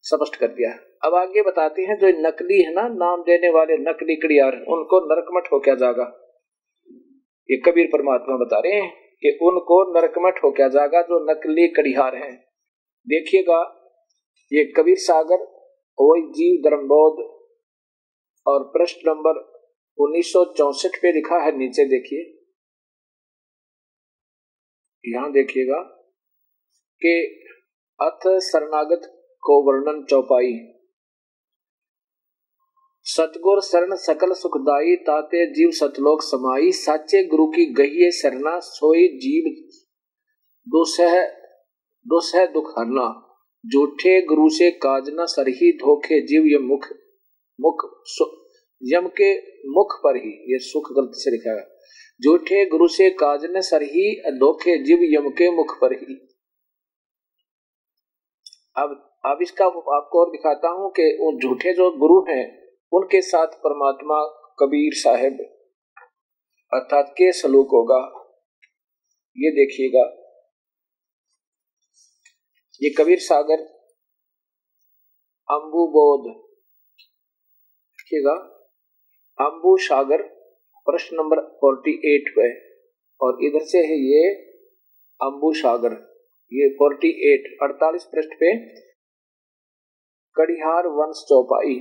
स्पष्ट कर दिया। अब आगे बताते हैं जो नकली है ना, नाम देने वाले नकली कड़ियार, उनको नरकमठ हो क्या जागा? ये कबीर परमात्मा बता रहे हैं कि उनको नरकमठ हो क्या जागा जो नकली कड़िहार हैं। देखिएगा, ये कबीर सागर वही जीव धर्मबोध और प्रश्न नंबर उन्नीस पे लिखा है, नीचे देखिए। यहाँ देखिएगा कि अथ शरणागत को वर्णन चौपाई। सतगुर शरण सकल सुखदाई ताते जीव सतलोक समाई साचे गुरु की गहिए शरणा, सोई जीव दुसह दुसह दुख हरना। झूठे गुरु से काज न सरही धोखे जीव ये मुख मुख यम के मुख पर ही, ये सुख गलती से लिखा है। झूठे गुरु से काज न सर ही धोखे जीव यम के मुख पर ही। अब अब इसका आपको और दिखाता हूँ कि उन झूठे जो गुरु हैं, उनके साथ परमात्मा कबीर साहेब, अर्थात के सलूक होगा। ये देखिएगा। ये कबीर सागर अंबु बोध। देखिएगा। अंबु सागर, प्रश्न नंबर फोर्टी एट पे और इधर से है ये अम्बू सागर। ये फोर्टी एट अड़तालीस पृष्ठ पे। कड़िहार वंश चौपाई।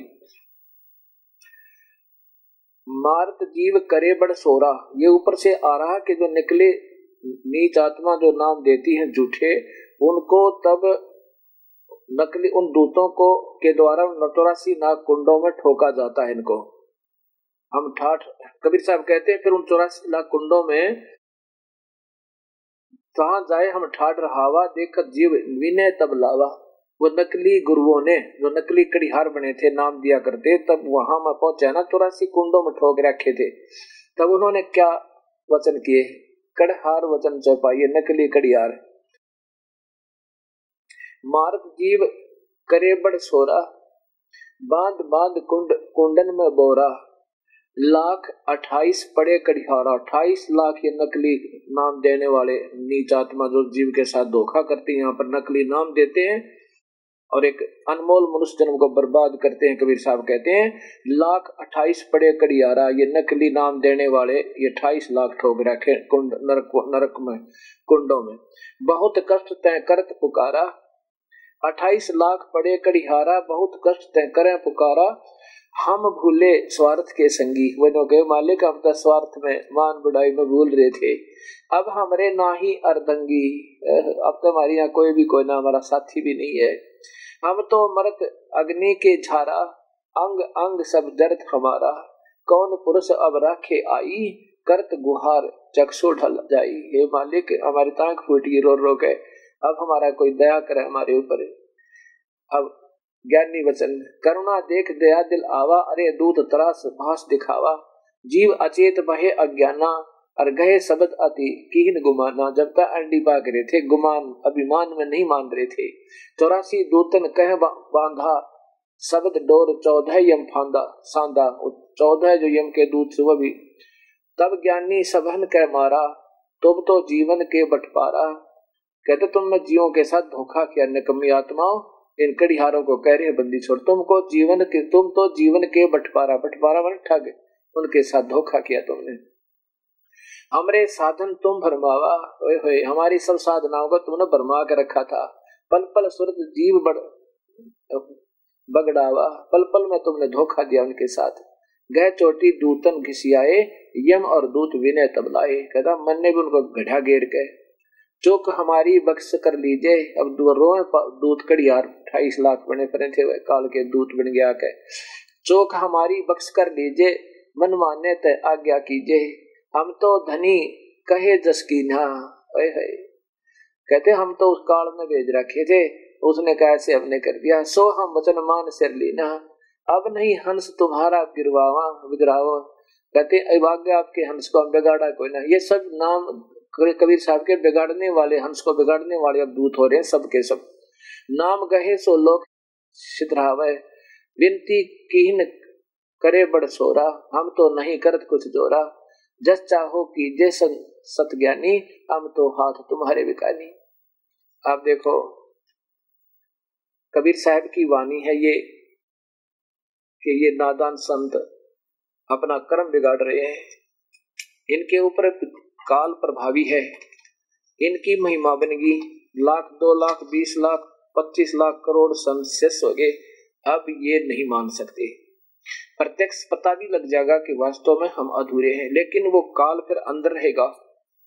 मार्त जीव करे बड़ सोरा। ये ऊपर से आ रहा कि जो निकले, नीच आत्मा जो नाम देती है, झूठे उनको तब नकली उन दूतों को के द्वारा नटोरासी नाग कुंडों में ठोका जाता है इनको। हम ठाठ, कबीर साहब कहते हैं, फिर उन चौरासी लाख कुंडों में कहा जाए, हम ठाठ रहावा देखकर जीव विनय तब लावा। वो नकली गुरुओं ने, जो नकली कड़िहार बने थे, नाम दिया करते, तब वहाँ में पहुँचे ना, चौरासी कुंडों में ठोक रखे थे। तब उन्होंने क्या वचन किए? कड़हार वचन चौपाइये नकली कड़िहार। मार्ग जीव करे बड़ सोरा, बाँध बाँध कुंड कुंडन में बोरा। लाख अट्ठाईस पड़े कड़िहारा, अट्ठाईस लाख ये नकली नाम देने वाले नीच आत्मा जो जीव के साथ धोखा करते हैं, यहाँ पर नकली नाम देते हैं और एक अनमोल मनुष्य जन्म को बर्बाद करते हैं, कबीर साहब कहते हैं, लाख अट्ठाईस पड़े कड़ियारा ये नकली नाम देने वाले ये अट्ठाईस लाख ठोक रखे कुंड, नरक नरक में, कुंडों में। बहुत कष्ट तय करत पुकारा अट्ठाईस लाख पड़े कड़िहारा, बहुत कष्ट तय करें पुकारा। हम भूले स्वार्थ के संगी। वो गए मालिक हम तो स्वार्थ में मान बुढ़ाई में भूल रहे थे। अब हमारे ना ही अर्धंगी अब तो हमारे यहाँ कोई भी कोई ना हमारा साथी भी नहीं है। हम तो मरत अग्नि के झारा। अंग अंग सब दर्द हमारा। कौन पुरुष अब राखे आई? करत गुहार चक्षु ढल जाई। हे मालिक, हमारी तांख फूटी, रो रो के अब हमारा कोई दया करे हमारे ऊपर। अब ज्ञानी वचन, करुणा देख, दया दिल आवा, अरे दूत तरास, भास दिखावा। जीव अचेत बहे अज्ञाना, और गहे शब्द अति कीन गुमाना। जब तक अंडी पाक रहे थे, गुमान, अभिमान में नहीं मान रहे थे। चौरासी दूतन कह बांधा, शब्द डोर चौदह यम फांदा, सांदा चौदह जो यम के दूत सुबह भी। तब ज्ञानी सबहन कह मारा, तुम तो जीवन के बटपारा कहते, तुमने जीवों के साथ धोखा किया, निकम्मी आत्माओं, इन कड़िहारों को कह रहे बंदी छोड़ तुमको जीवन के, तुम तो जीवन के बटपारा बटपारा मन ठग उनके साथ धोखा किया तुमने। हमरे साधन तुम भरमावा, ओए होए, हमारी सब साधनाओं को तुमने भरमा के रखा था। पल पल सुरत जीव बड़, बगड़ावा पल पल में तुमने धोखा दिया उनके साथ। गह चोटी दूतन घिसियाए, यम और दूत विनय तबलाए, कहता, मन ने भी उनको गढ़ा गेर के चुक हमारी बख्श कर लीजिए अब रोए दूत कड़ियार अठाईस लाख बने पड़े थे, वह काल के दूत बन गया के चोक हमारी बख्श कर लीजिए मन माने तय आज्ञा कीजिए हम तो धनी कहे जस की ना है कहते, हम तो उस काल में भेज रखे थे, उसने कैसे हमने कर दिया। सो हम वचन मान सिर लीना अब नहीं हंस तुम्हारा गिरवावा विद्रावा कहते, अभाग्य आपके हंस को हम बिगाड़ा कोई ना। ये सब नाम कबीर साहब के बिगाड़ने वाले, हंस को बिगाड़ने वाले अब दूत हो रहे हैं सबके सब। नाम गहे सो लोग सितरावे, विनती कीन करे बड़ सोरा, हम तो नहीं करत कुछ जोरा। जस चाहो कि जैस सतज्ञानी, हम तो हाथ तुम्हारे बिकानी आप देखो, कबीर साहब की वाणी है ये, कि ये नादान संत अपना कर्म बिगाड़ रहे हैं। इनके ऊपर काल प्रभावी है। इनकी महिमा बनेगी। लाख, दो लाख, बीस लाख, पच्चीस लाख करोड़ शेष हो गए अब ये नहीं मान सकते। प्रत्यक्ष पता भी लग जाएगा कि वास्तव में हम अधूरे हैं, लेकिन वो काल फिर अंदर रहेगा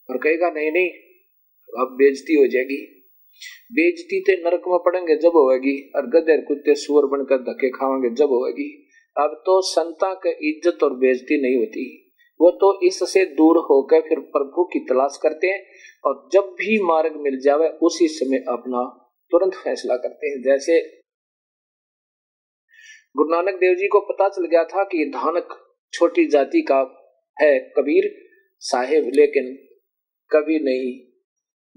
और कहेगा, नहीं नहीं, अब बेजती हो जाएगी। बेजती तो नरक में पड़ेंगे, जब होगी और गधेर, कुत्ते, सुअर बनकर धक्के खाएँगे, जब होगी अब तो संता की इज़्ज़त और बेजती नहीं होती। वो तो इससे दूर होकर फिर प्रभु की तलाश करते हैं और जब भी मार्ग मिल जावे, उसी समय अपना तुरंत फैसला करते हैं। जैसे गुरु नानक देव जी को पता चल गया था कि धानक छोटी जाति का है कबीर साहेब, लेकिन कभी नहीं।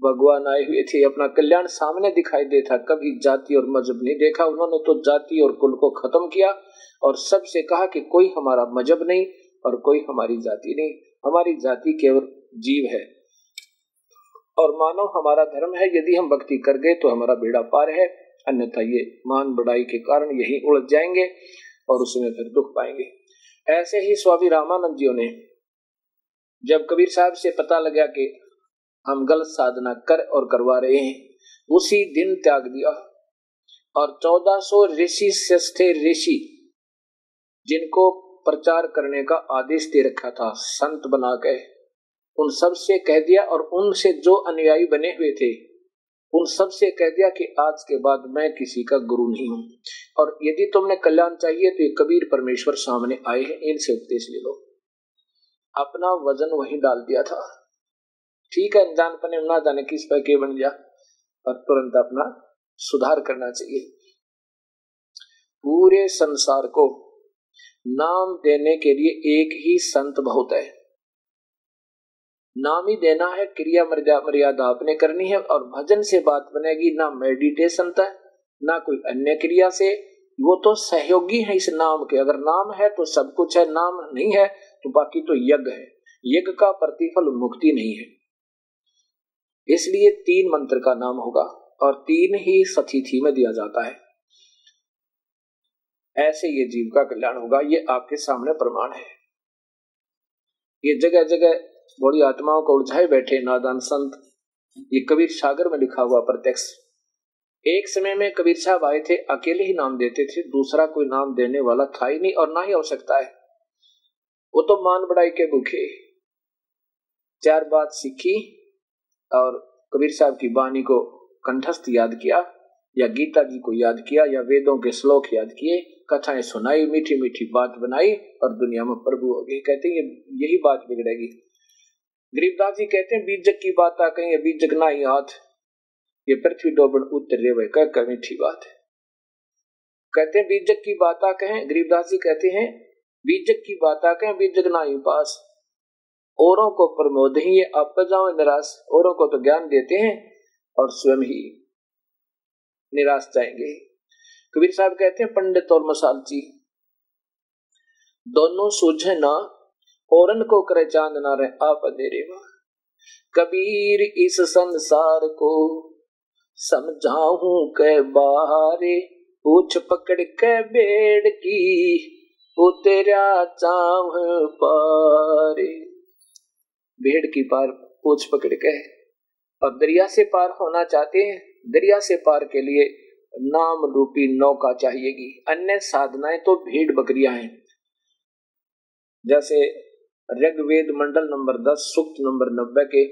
भगवान आए हुए थे, अपना कल्याण सामने दिखाई देता कभी जाति और मज़हब नहीं देखा। उन्होंने तो जाति और कुल को खत्म किया और सबसे कहा कि कोई हमारा मज़हब नहीं। और कोई हमारी जाति नहीं। हमारी जाति केवल जीव है। और मानव हमारा धर्म है, यदि हम भक्ति कर गए तो हमारा बेड़ा पार है। अन्यथा ये मान बढ़ाई के कारण यही उलझ जाएँगे और उसमें फिर दुख पाएँगे। ऐसे ही स्वामी रामानंद जी ने जब कबीर साहब से पता लगा कि हम गलत साधना कर और करवा रहे हैं, उसी दिन त्याग दिया। और 1400 ऋषि ऋषि जिनको प्रचार करने का आदेश दे रखा था, संत बना के उन सबसे कह दिया और उनसे जो अनुयायी बने हुए थे, उन सबसे कह दिया कि आज के बाद मैं किसी का गुरु नहीं हूँ। और यदि तुमने कल्याण चाहिए तो ये कबीर परमेश्वर सामने आए हैं, इनसे उपदेश ले लो। अपना वज़न वहीं डाल दिया था। ठीक है, अनजान पने ना जाने किस पर के बन गया और तुरंत अपना सुधार करना चाहिए। पूरे संसार को नाम देने के लिए एक ही संत बहुत है। नाम ही देना है, क्रिया मर्यादा आपने करनी है और भजन से बात बनेगी, ना मेडिटेशन तक, ना कोई अन्य क्रिया से। वो तो सहयोगी है इस नाम के। अगर नाम है तो सब कुछ है, नाम नहीं है तो बाकी तो यज्ञ है। यज्ञ का प्रतिफल मुक्ति नहीं है। इसलिए तीन मंत्र का नाम होगा और तीन ही सतिथि में दिया जाता है। ऐसे ये जीव का कल्याण होगा, ये आपके सामने प्रमाण है। ये जगह जगह बड़ी आत्माओं को उलझाए बैठे नादान संत, ये कबीर सागर में लिखा हुआ प्रत्यक्ष। एक समय में कबीर साहब आए थे, अकेले ही नाम देते थे, दूसरा कोई नाम देने वाला था ही नहीं और ना ही आवश्यकता है। वो तो मान बढ़ाई के भूखे। चार बात सीखी और कबीर साहब की वाणी को कंठस्थ याद किया, या गीता जी को याद किया, या वेदों के श्लोक याद किए कथाएँ सुनाई मीठी मीठी बात बनाई और दुनिया में प्रभु गए कहते हैं यही बात बिगड़ेगी। गरीबदास जी कहते हैं, बीजक की बात आ कहीं बीजक ना ही हाथ। ये पृथ्वी डोबन उत्तर रे वह कह मीठी बात है। कहते हैं, बीजक की बात आ कहें गरीबदास जी कहते हैं, बीजक की बात आ कहें, बीजक ना ही पास। औरों को प्रमोद ही ये आप जाओ निराश। औरों को तो ज्ञान देते हैं और स्वयं ही निराश जाएँगे। कबीर साहब कहते हैं, पंडित और मसालची दोनों सूझे ना, औरन को करे चाँद ना रहे, आप अंधेरे कबीर इस संसार को समझाऊ के बारे, पूछ पकड़ के बेड़ की तेरा चाव पारे। भेड़ की पार पूछ पकड़ के और दरिया से पार होना चाहते हैं, दरिया से पार के लिए नाम रूपी नौका चाहिएगी। अन्य साधनाएँ तो भेड़ बकरियाँ हैं। जैसे ऋग्वेद मंडल नंबर दस, सूक्त नंबर नब्बे के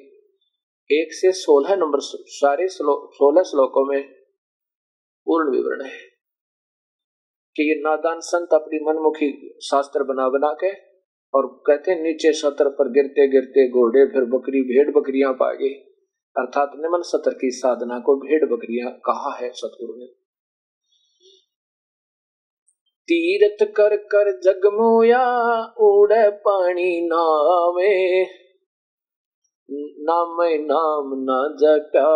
एक से सोलह नंबर सारे सोलह श्लोकों में पूर्ण विवरण है कि ये नादान संत अपनी मनमुखी शास्त्र बना बना के और कहते नीचे सत्र पर गिरते गिरते घोड़े, फिर बकरी, भेड़ बकरियाँ पा गए अर्थात निमन सत्र की साधना को भेड़ बकरिया कहा है सतगुरु ने। तीरथ कर कर जगमोया उड़े पानी नामे नाम नाम न जटा,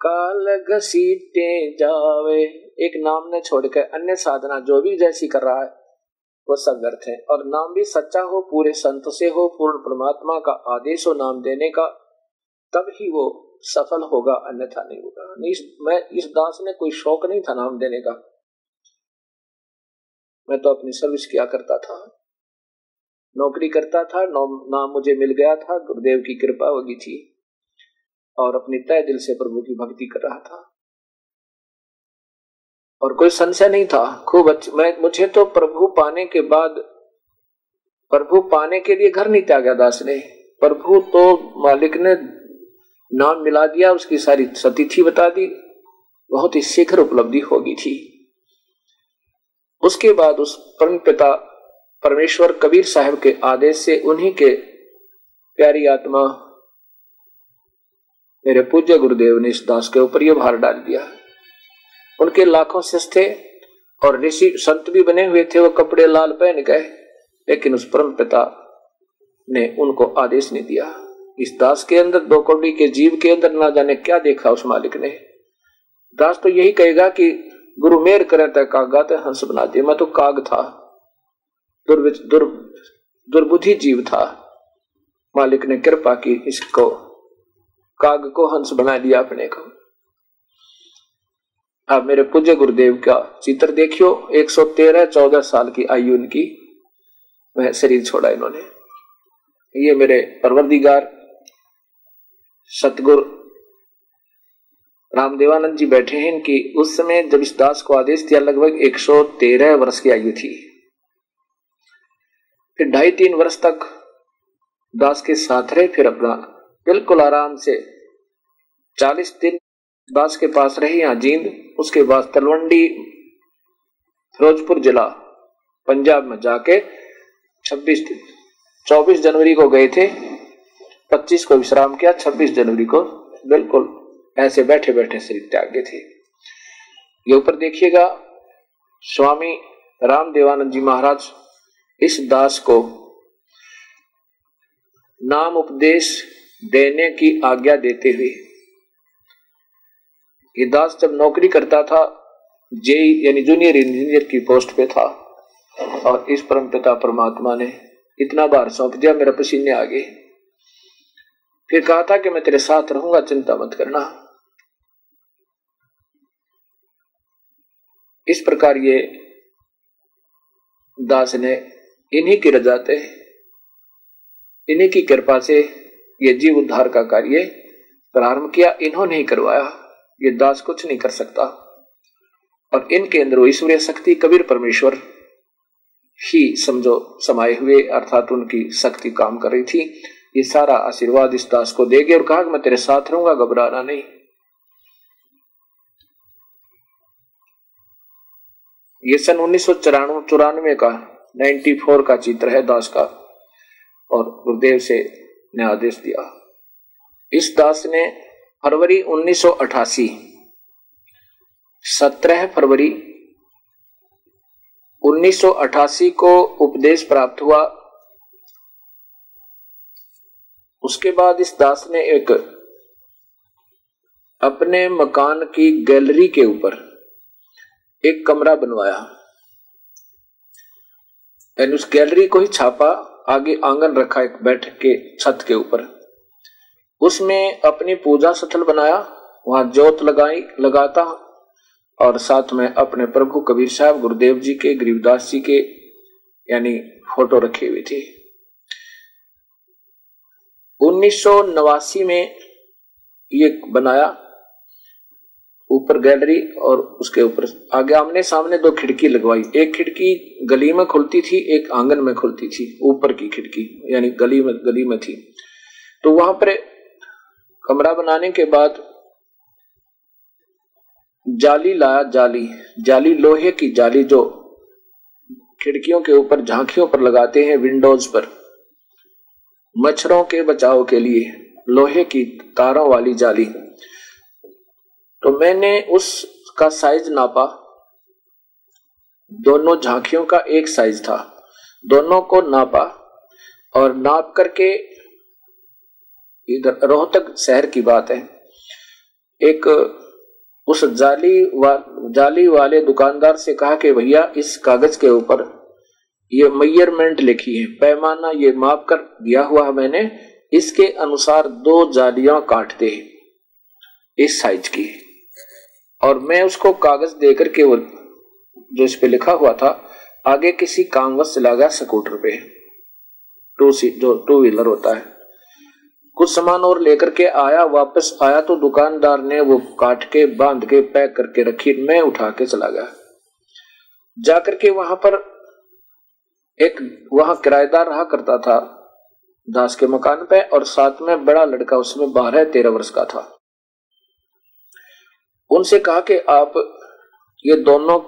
काल घसीटे जावे। एक नाम ने छोड़कर अन्य साधना जो भी जैसी कर रहा है, वो सब व्यर्थ है। और नाम भी सच्चा हो, पूरे संत से हो, पूर्ण परमात्मा का आदेश हो, नाम देने का तब ही वो सफल होगा, अन्यथा नहीं होगा। मैं इस दास ने कोई शौक नहीं था नाम देने का। मैं तो अपनी सर्विस किया करता था। नौकरी करता था नाम मुझे मिल गया था, गुरुदेव की कृपा होगी थी। और अपनी तय दिल से प्रभु की भक्ति कर रहा था। और कोई संशय नहीं था। खूब अच्छा मैं, मुझे तो प्रभु पाने के बाद, प्रभु पाने के लिए घर नहीं त्यागा दास ने। प्रभु तो मालिक ने नाम मिला दिया, उसकी सारी सतिथि बता दी। बहुत ही शीघ्र उपलब्धि होगी थी। उसके बाद उस परम पिता परमेश्वर कबीर साहब के आदेश से उन्हीं के प्यारी आत्मा, मेरे पूज्य गुरुदेव ने इस दास के ऊपर यह भार डाल दिया। उनके लाखों शिष्य थे और ऋषि संत भी बने हुए थे, वो कपड़े लाल पहन गए, लेकिन उस परम पिता ने उनको आदेश नहीं दिया। इस दास के अंदर दो कौड़ी के जीव के अंदर ना जाने क्या देखा उस मालिक ने। दास तो यही कहेगा कि, गुरु मेर करे तय कागा तो हंस बना दिया मैं तो काग था। दुर् दुर, दुर्बुद्धि जीव था। मालिक ने कृपा की इसको, काग को हंस बना दिया अपने को। अब मेरे पूज्य गुरुदेव का चित्र देखियो। 113 14 साल की आयु उनकी। वह शरीर छोड़ा इन्होंने। ये मेरे परवरदिगार सतगुरु। रामदेवानंद जी बैठे हैं इनकी। उस समय जब इस दास को आदेश दिया, लगभग 113 वर्ष की आयु थी। फिर ढाई तीन वर्ष तक दास के साथ रहे, फिर अपना बिल्कुल आराम से 40 दिन दास के पास रहे, यहाँ जींद, उसके बाद तलवंडी, फिरोजपुर जिला, पंजाब में जाके 26 दिन 24 जनवरी को गए थे। 25 को विश्राम किया 26 जनवरी को बिल्कुल ऐसे बैठे बैठे शरीर त्यागे थे। ये ऊपर देखिएगा, स्वामी राम देवानंद जी महाराज इस दास को नाम उपदेश देने की आज्ञा देते हुए, ये दास जब नौकरी करता था, जेई यानी जूनियर इंजीनियर की पोस्ट पे था, और इस परम पिता परमात्मा ने इतना बार सौंप दिया, मेरा पसीने आ फिर कहा था कि मैं तेरे साथ रहूँगा, चिंता मत करना। इस प्रकार ये दास ने इन्हीं की रजाते इन्हीं की कृपा से ये जीव उद्धार का कार्य प्रारंभ किया। इन्होंने ही करवाया। ये दास कुछ नहीं कर सकता। और इनके अंदर ईश्वरीय शक्ति कबीर परमेश्वर ही समझो समाये हुए, अर्थात उनकी शक्ति काम कर रही थी। ये सारा आशीर्वाद इस दास को देगी और कहा कि मैं तेरे साथ रहूँगा, घबराना नहीं। ये सन उन्नीस सौ चौरानवे का 94 का चित्र है दास का, और गुरुदेव से ने आदेश दिया। इस दास ने फरवरी 1988 17 फरवरी 1988 को उपदेश प्राप्त हुआ उसके बाद इस दास ने एक अपने मकान की गैलरी के ऊपर एक कमरा बनवाया यानी उस गैलरी को ही छापा, आगे आँगन रखा एक बैठक के छत के ऊपर। उसमें अपनी पूजा स्थल बनाया, वहाँ जोत लगाई, लगाता और साथ में अपने प्रभु कबीर साहब, गुरुदेव जी के गरीबदास जी के, यानी फ़ोटो रखी हुई थे। उन्नीस सौ नवासी में ये बनाया, ऊपर गैलरी और उसके ऊपर। आगे आमने सामने दो खिड़की लगवाई। एक खिड़की गली में खुलती थी, एक आँगन में खुलती थी, ऊपर की खिड़की, यानी गली में गली में थी। तो वहाँ पर कमरा बनाने के बाद जाली लाया, जाली जाली लोहे की जाली जो खिड़कियों के ऊपर, झांकियों पर लगाते हैं विंडोज़ पर। मच्छरों के बचाव के लिए लोहे की तारों वाली जाली। तो मैंने उसका साइज़ नापा। दोनों झांकियों का एक साइज़ था। दोनों को नापा और नाप करके इधर रोहतक शहर की बात है। एक उस जाली वा, जाली वाले दुकानदार से कहा कि भैया इस कागज़ के ऊपर ये मैयरमेंट लिखी है। पैमाना ये माप कर दिया हुआ है मैंने। इसके अनुसार दो जालियाँ काट दे इस साइज़ की। और मैं उसको कागज़ देकर के वो जो इस पे लिखा हुआ था, आगे किसी कामवश चला गया स्कूटर पे। टू सी जो टू व्हीलर होता है। कुछ सामान और लेकर के आया, वापस आया तो दुकानदार ने वो काट के, बाँध के, पैक करके रखी, मैं उठा के चला गया। जाकर के वहाँ पर एक वहाँ किराएदार रहा करता था, दास के मकान पे, और साथ में बड़ा लड़का उसमें बारह, तेरह वर्ष का था। उनसे कहा कि आप ये दोनों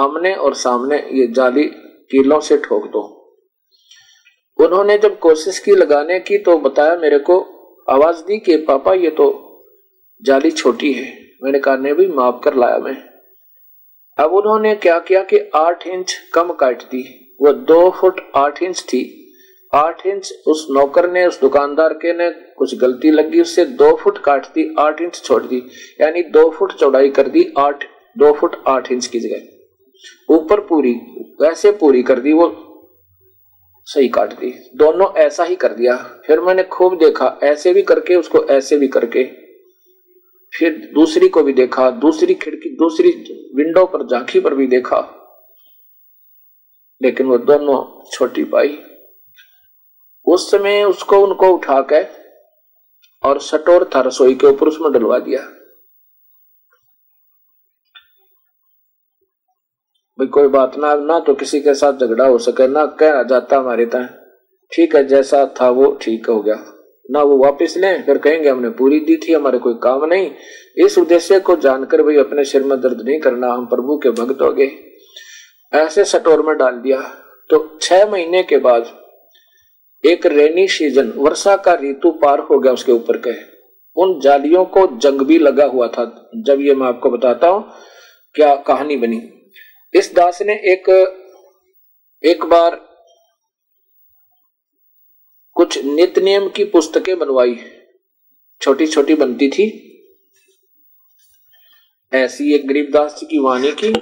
आमने और सामने ये जाली कीलों से ठोक दो। उन्होंने जब कोशिश की लगाने की तो बताया, मेरे को आवाज़ दी कि, पापा, ये तो जाली छोटी है। मैंने कहा, नहीं भी माफ़ कर, लाया मैं। अब उन्होंने क्या किया कि आठ इंच कम काट दी। वो दो फुट आठ इंच थी। आठ इंच उस नौकर ने, उस दुकानदार के ने कुछ गलती लगी उससे दो फुट काट दी, आठ इंच छोड़ दी। यानी दो फुट चौड़ाई कर दी, आठ, दो फुट आठ इंच की जगह। ऊपर पूरी, वैसे पूरी कर दी, वो सही काट दी। दोनों ऐसा ही कर दिया। फिर मैंने खूब देखा, ऐसे भी करके, उसको ऐसे भी करके। फिर दूसरी को भी देखा, दूसरी खिड़की, दूसरी विंडो पर, झांकी पर भी देखा। लेकिन वो दोनों छोटी पाई। उस समय उसको उनको उठा के और सटोर था रसोई के ऊपर उसमें डलवा दिया। भाई, कोई बात ना ना तो किसी के साथ झगड़ा हो सके, ना कह जाता हमारे तय ठीक है, जैसा था वो ठीक हो गया। ना वो वापस लें, फिर कहेंगे हमने पूरी दी थी, हमारे कोई काम नहीं। इस उद्देश्य को जानकर भाई अपने सिर में दर्द नहीं करना, हम प्रभु के भक्त हो गए। ऐसे सटोर में डाल दिया। तो छह महीने के बाद एक रेनी सीज़न, वर्षा का ऋतु पार हो गया उसके ऊपर के उन जालियों को जंग भी लगा हुआ था। जब ये मैं आपको बताता हूँ क्या कहानी बनी। इस दास ने एक एक बार कुछ नित्य नियम की पुस्तकें बनवाई। छोटी छोटी बनती थी। ऐसी एक गरीबदास जी की वाणी की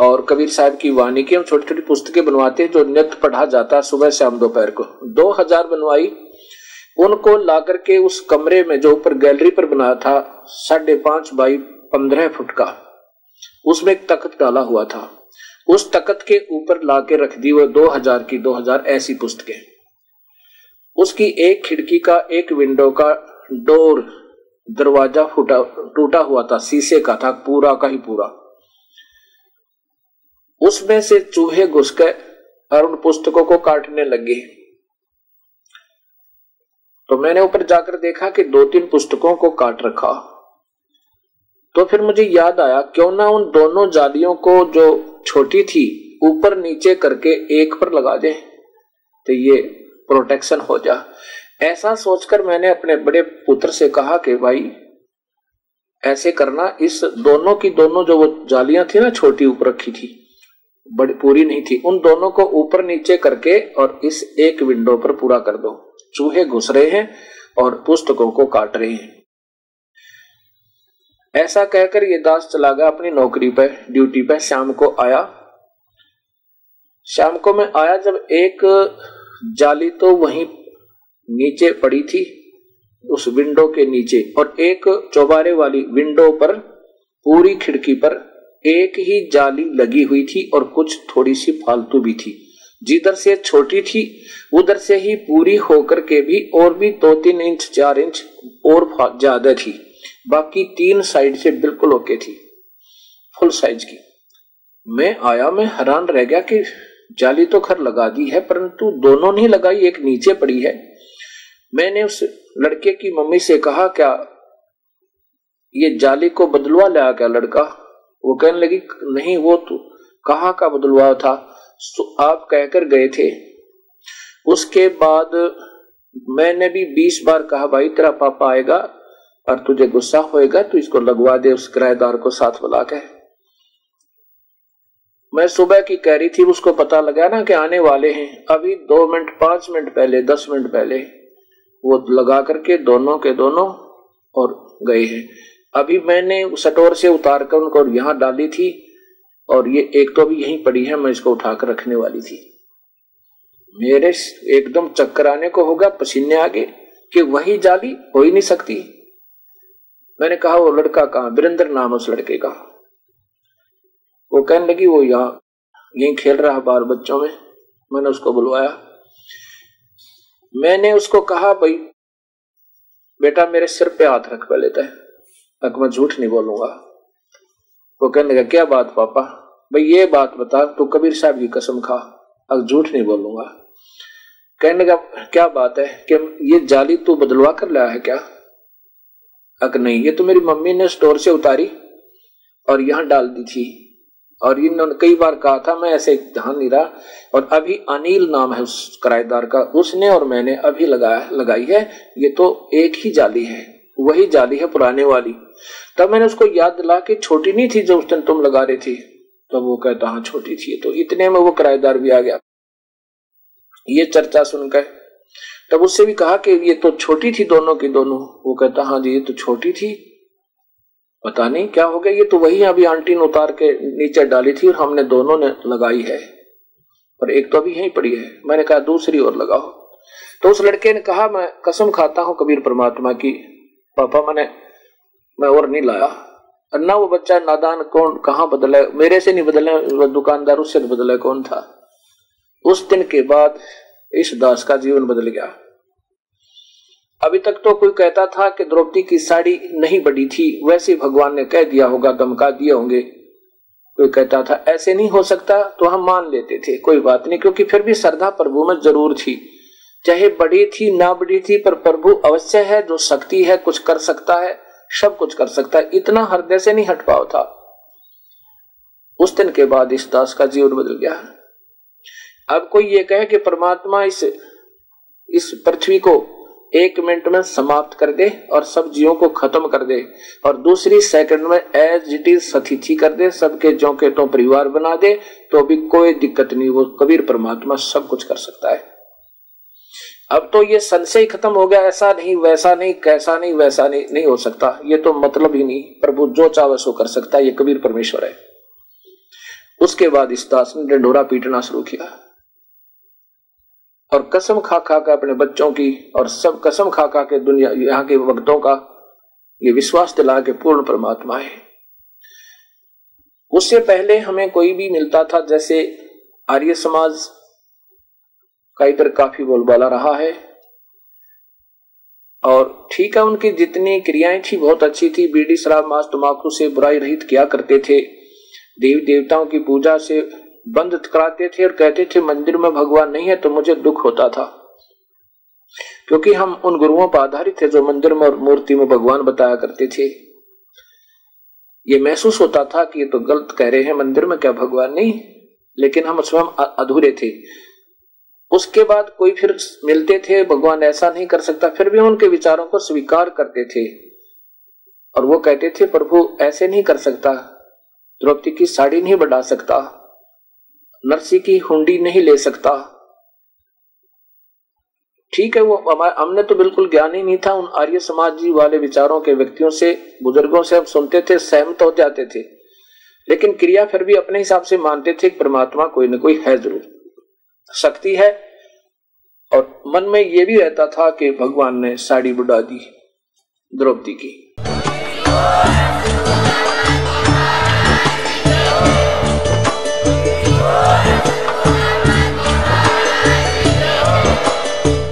और कबीर साहब की वाणी की हम छोटी छोटी पुस्तकें बनवाते हैं जो नित्य पढ़ा जाता है सुबह शाम दोपहर को। दो हज़ार बनवाई। उनको ला करके उस कमरे में जो ऊपर गैलरी पर बनाया था, साढ़े पाँच बाई पंद्रह फुट का, उसमें एक तख्त डाला हुआ था। उस तख्त के ऊपर ला के रख दी वो दो हज़ार की, दो हज़ार ऐसी पुस्तकें। उसकी एक खिड़की का, एक विंडो का डोर दरवाज़ा फूटा, टूटा हुआ था, शीशे का था, पूरा का ही पूरा। उसमें से चूहे घुस गए और उन पुस्तकों को काटने लगे। तो मैंने ऊपर जाकर देखा कि दो तीन पुस्तकों को काट रखा। तो फिर मुझे याद आया, क्यों ना उन दोनों जालियों को जो छोटी थी, ऊपर नीचे करके एक पर लगा दे। तो ये प्रोटेक्शन हो जा। ऐसा सोचकर मैंने अपने बड़े पुत्र से कहा कि भाई, ऐसे करना, इस दोनों की दोनों जो वो जालियाँ थी ना, छोटी ऊपर रखी थी बड़ी पूरी नहीं थी। उन दोनों को ऊपर नीचे करके और इस एक विंडो पर पूरा कर दो। चूहे घुस रहे हैं और पुस्तकों को काट रहे हैं। ऐसा कहकर ये दास चला गया अपनी नौकरी पे, ड्यूटी पे। शाम को आया। शाम को मैं आया जब एक जाली तो वहीं नीचे पड़ी थी, उस विंडो के नीचे। और एक चौबारे वाली विंडो पर, पूरी खिड़की पर एक ही जाली लगी हुई थी और कुछ थोड़ी सी फालतू भी थी। जिधर से छोटी थी, उधर से ही पूरी होकर के भी और भी दो तीन इंच, चार इंच और ज़्यादा थी। बाकी तीन साइड से बिल्कुल ओके थी, फुल साइज़ की। मैं आया, मैं हैरान रह गया कि जाली तो खर लगा दी है, परंतु दोनों नहीं लगाई, एक नीचे पड़ी है। मैंने उस लड़के की मम्मी से कहा, क्या ये जाली को बदलवा लिया क्या लड़का? वो कहने लगी, नहीं, वो तो कहा का बदलवा था? तो आप कहकर गए थे। उसके बाद मैंने भी बीस बार कहा, भाई, तेरा पापा आएगा और तुझे गुस्सा होएगा तो इसको लगवा दे उस किराएदार को साथ बुला के। मैं सुबह की कह रही थी, उसको पता लगा ना कि आने वाले हैं। अभी दो मिनट, पाँच मिनट पहले, दस मिनट पहले वो लगा करके दोनों के दोनों और गए हैं। अभी मैंने सटोर से उतार कर उनको यहाँ डाली थी, और ये एक तो अभी यहीं पड़ी है, मैं इसको उठाकर रखने वाली थी। मेरे एकदम चक्कर आने को होगा पसीने आगे कि वही जाली हो ही नहीं सकती। मैंने कहा, वो लड़का कहा? वीरेंद्र नाम उस लड़के का। वो कहने लगी, वो यहाँ, यहीं खेल रहा बार बच्चों में। मैंने उसको बुलवाया। मैंने उसको कहा, भाई, बेटा मेरे सिर पे हाथ रख पहले तय तक मैं झूठ नहीं बोलूँगा। वो कहने का क्या बात पापा? भाई ये बात बता, तू कबीर साहब की कसम खा, अब झूठ नहीं बोलूँगा। कहने का क्या बात है? कि ये जाली तू बदलवा कर लाया है क्या? अक, नहीं, ये तो मेरी मम्मी ने स्टोर से उतारी और यहाँ डाल दी थी और इन्होंने कई बार कहा था, मैं ऐसे ध्यान नहीं रहा और अभी अनिल नाम है उस किराएदार का, उसने और मैंने अभी लगाया, लगाई है, ये तो एक ही जाली है, वही जाली है पुराने वाली। तब मैंने उसको याद दिला कि छोटी नहीं थी जो उस दिन तुम लगा रही थी। तब वो कहता हाँ छोटी थी तो। इतने में वो किराएदार भी आ गया। ये चर्चा सुनकर तब उससे भी कहा कि ये तो छोटी थी दोनों की दोनों। वो कहता हाँ जी, ये तो छोटी थी। पता नहीं क्या हो गया। ये तो वही अभी आंटी ने उतार के नीचे डाली थी और हमने दोनों ने लगाई है। और एक तो अभी यहीं पड़ी है। मैंने कहा, दूसरी और लगाओ। तो उस लड़के ने कहा, मैं कसम खाता हूँ कबीर परमात्मा की। पापा, मैंने मैं और नहीं लाया। ना वो बच्चा नादान कौन, कहाँ बदला मेरे से नहीं बदला दुकानदार उससे बदला कौन था? उस दिन के बाद इस दास का जीवन बदल गया। अभी तक तो कोई कहता था कि द्रौपदी की साड़ी नहीं बड़ी थी, वैसे भगवान ने कह दिया होगा धमका दिए होंगे। कोई कहता था, ऐसे नहीं हो सकता तो हम मान लेते थे। कोई बात नहीं, क्योंकि फिर भी श्रद्धा प्रभु में ज़रूर थी। चाहे बड़ी थी, ना बड़ी थी, पर प्रभु अवश्य है, जो शक्ति है, कुछ कर सकता है। सब कुछ कर सकता है। इतना हृदय से नहीं हट पाओ था। उस दिन के बाद इस दास का जीवन बदल गया अब कोई ये कहे कि परमात्मा इस इस पृथ्वी को एक मिनट में समाप्त कर दे और सब जीवों को खत्म कर दे और दूसरी सेकंड में एज इट इज़ सतिथि कर दे, सबके जो के तो परिवार बना दे तो अभी कोई दिक्कत नहीं, वो कबीर परमात्मा सब कुछ कर सकता है। अब तो ये संशय खत्म हो गया, ऐसा नहीं, वैसा नहीं, कैसा नहीं, वैसा नहीं नहीं हो सकता। ये तो मतलब ही नहीं प्रभु जो चाहे सो कर सकता है, ये कबीर परमेश्वर है। उसके बाद इस दास ने डंडोरा पीटना शुरू किया। और कसम खा खा कर अपने बच्चों की, और सब कसम खा खा के दुनिया, यहाँ के भक्तों का ये विश्वास दिला के पूर्ण परमात्मा है। उससे पहले हमें कोई भी मिलता था, जैसे आर्य समाज का इधर काफ़ी बोलबाला रहा है। और ठीक है, उनकी जितनी क्रियाएँ थी, बहुत अच्छी थी। बीड़ी शराब मांस तमाकू से बुराई रहित किया करते थे। देवी देवताओं की पूजा से बंद कराते थे और कहते थे, मंदिर में भगवान नहीं है तो मुझे दुख होता था। क्योंकि हम उन गुरुओं पर आधारित थे जो मंदिर में और मूर्ति में भगवान बताया करते थे। ये महसूस होता था कि ये तो गलत कह रहे हैं, मंदिर में क्या भगवान नहीं? लेकिन हम स्वयं अधूरे थे। उसके बाद कोई फिर मिलते थे, भगवान ऐसा नहीं कर सकता, फिर भी उनके विचारों को स्वीकार करते थे। और वो कहते थे, प्रभु, ऐसे नहीं कर सकता, द्रौपदी की साड़ी नहीं बढ़ा सकता, नरसी की हुंडी नहीं ले सकता। ठीक है, वो हमने तो बिल्कुल ज्ञान ही नहीं था, उन आर्य समाज जी वाले विचारों के व्यक्तियों से, बुज़ुर्गों से हम सुनते थे, सहमत हो जाते थे। लेकिन क्रिया फिर भी अपने हिसाब से मानते थे परमात्मा कोई ना कोई है ज़रूर। शक्ति है। और मन में यह भी रहता था कि भगवान ने साड़ी बुढ़ा दी, द्रौपदी की।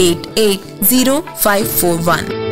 880541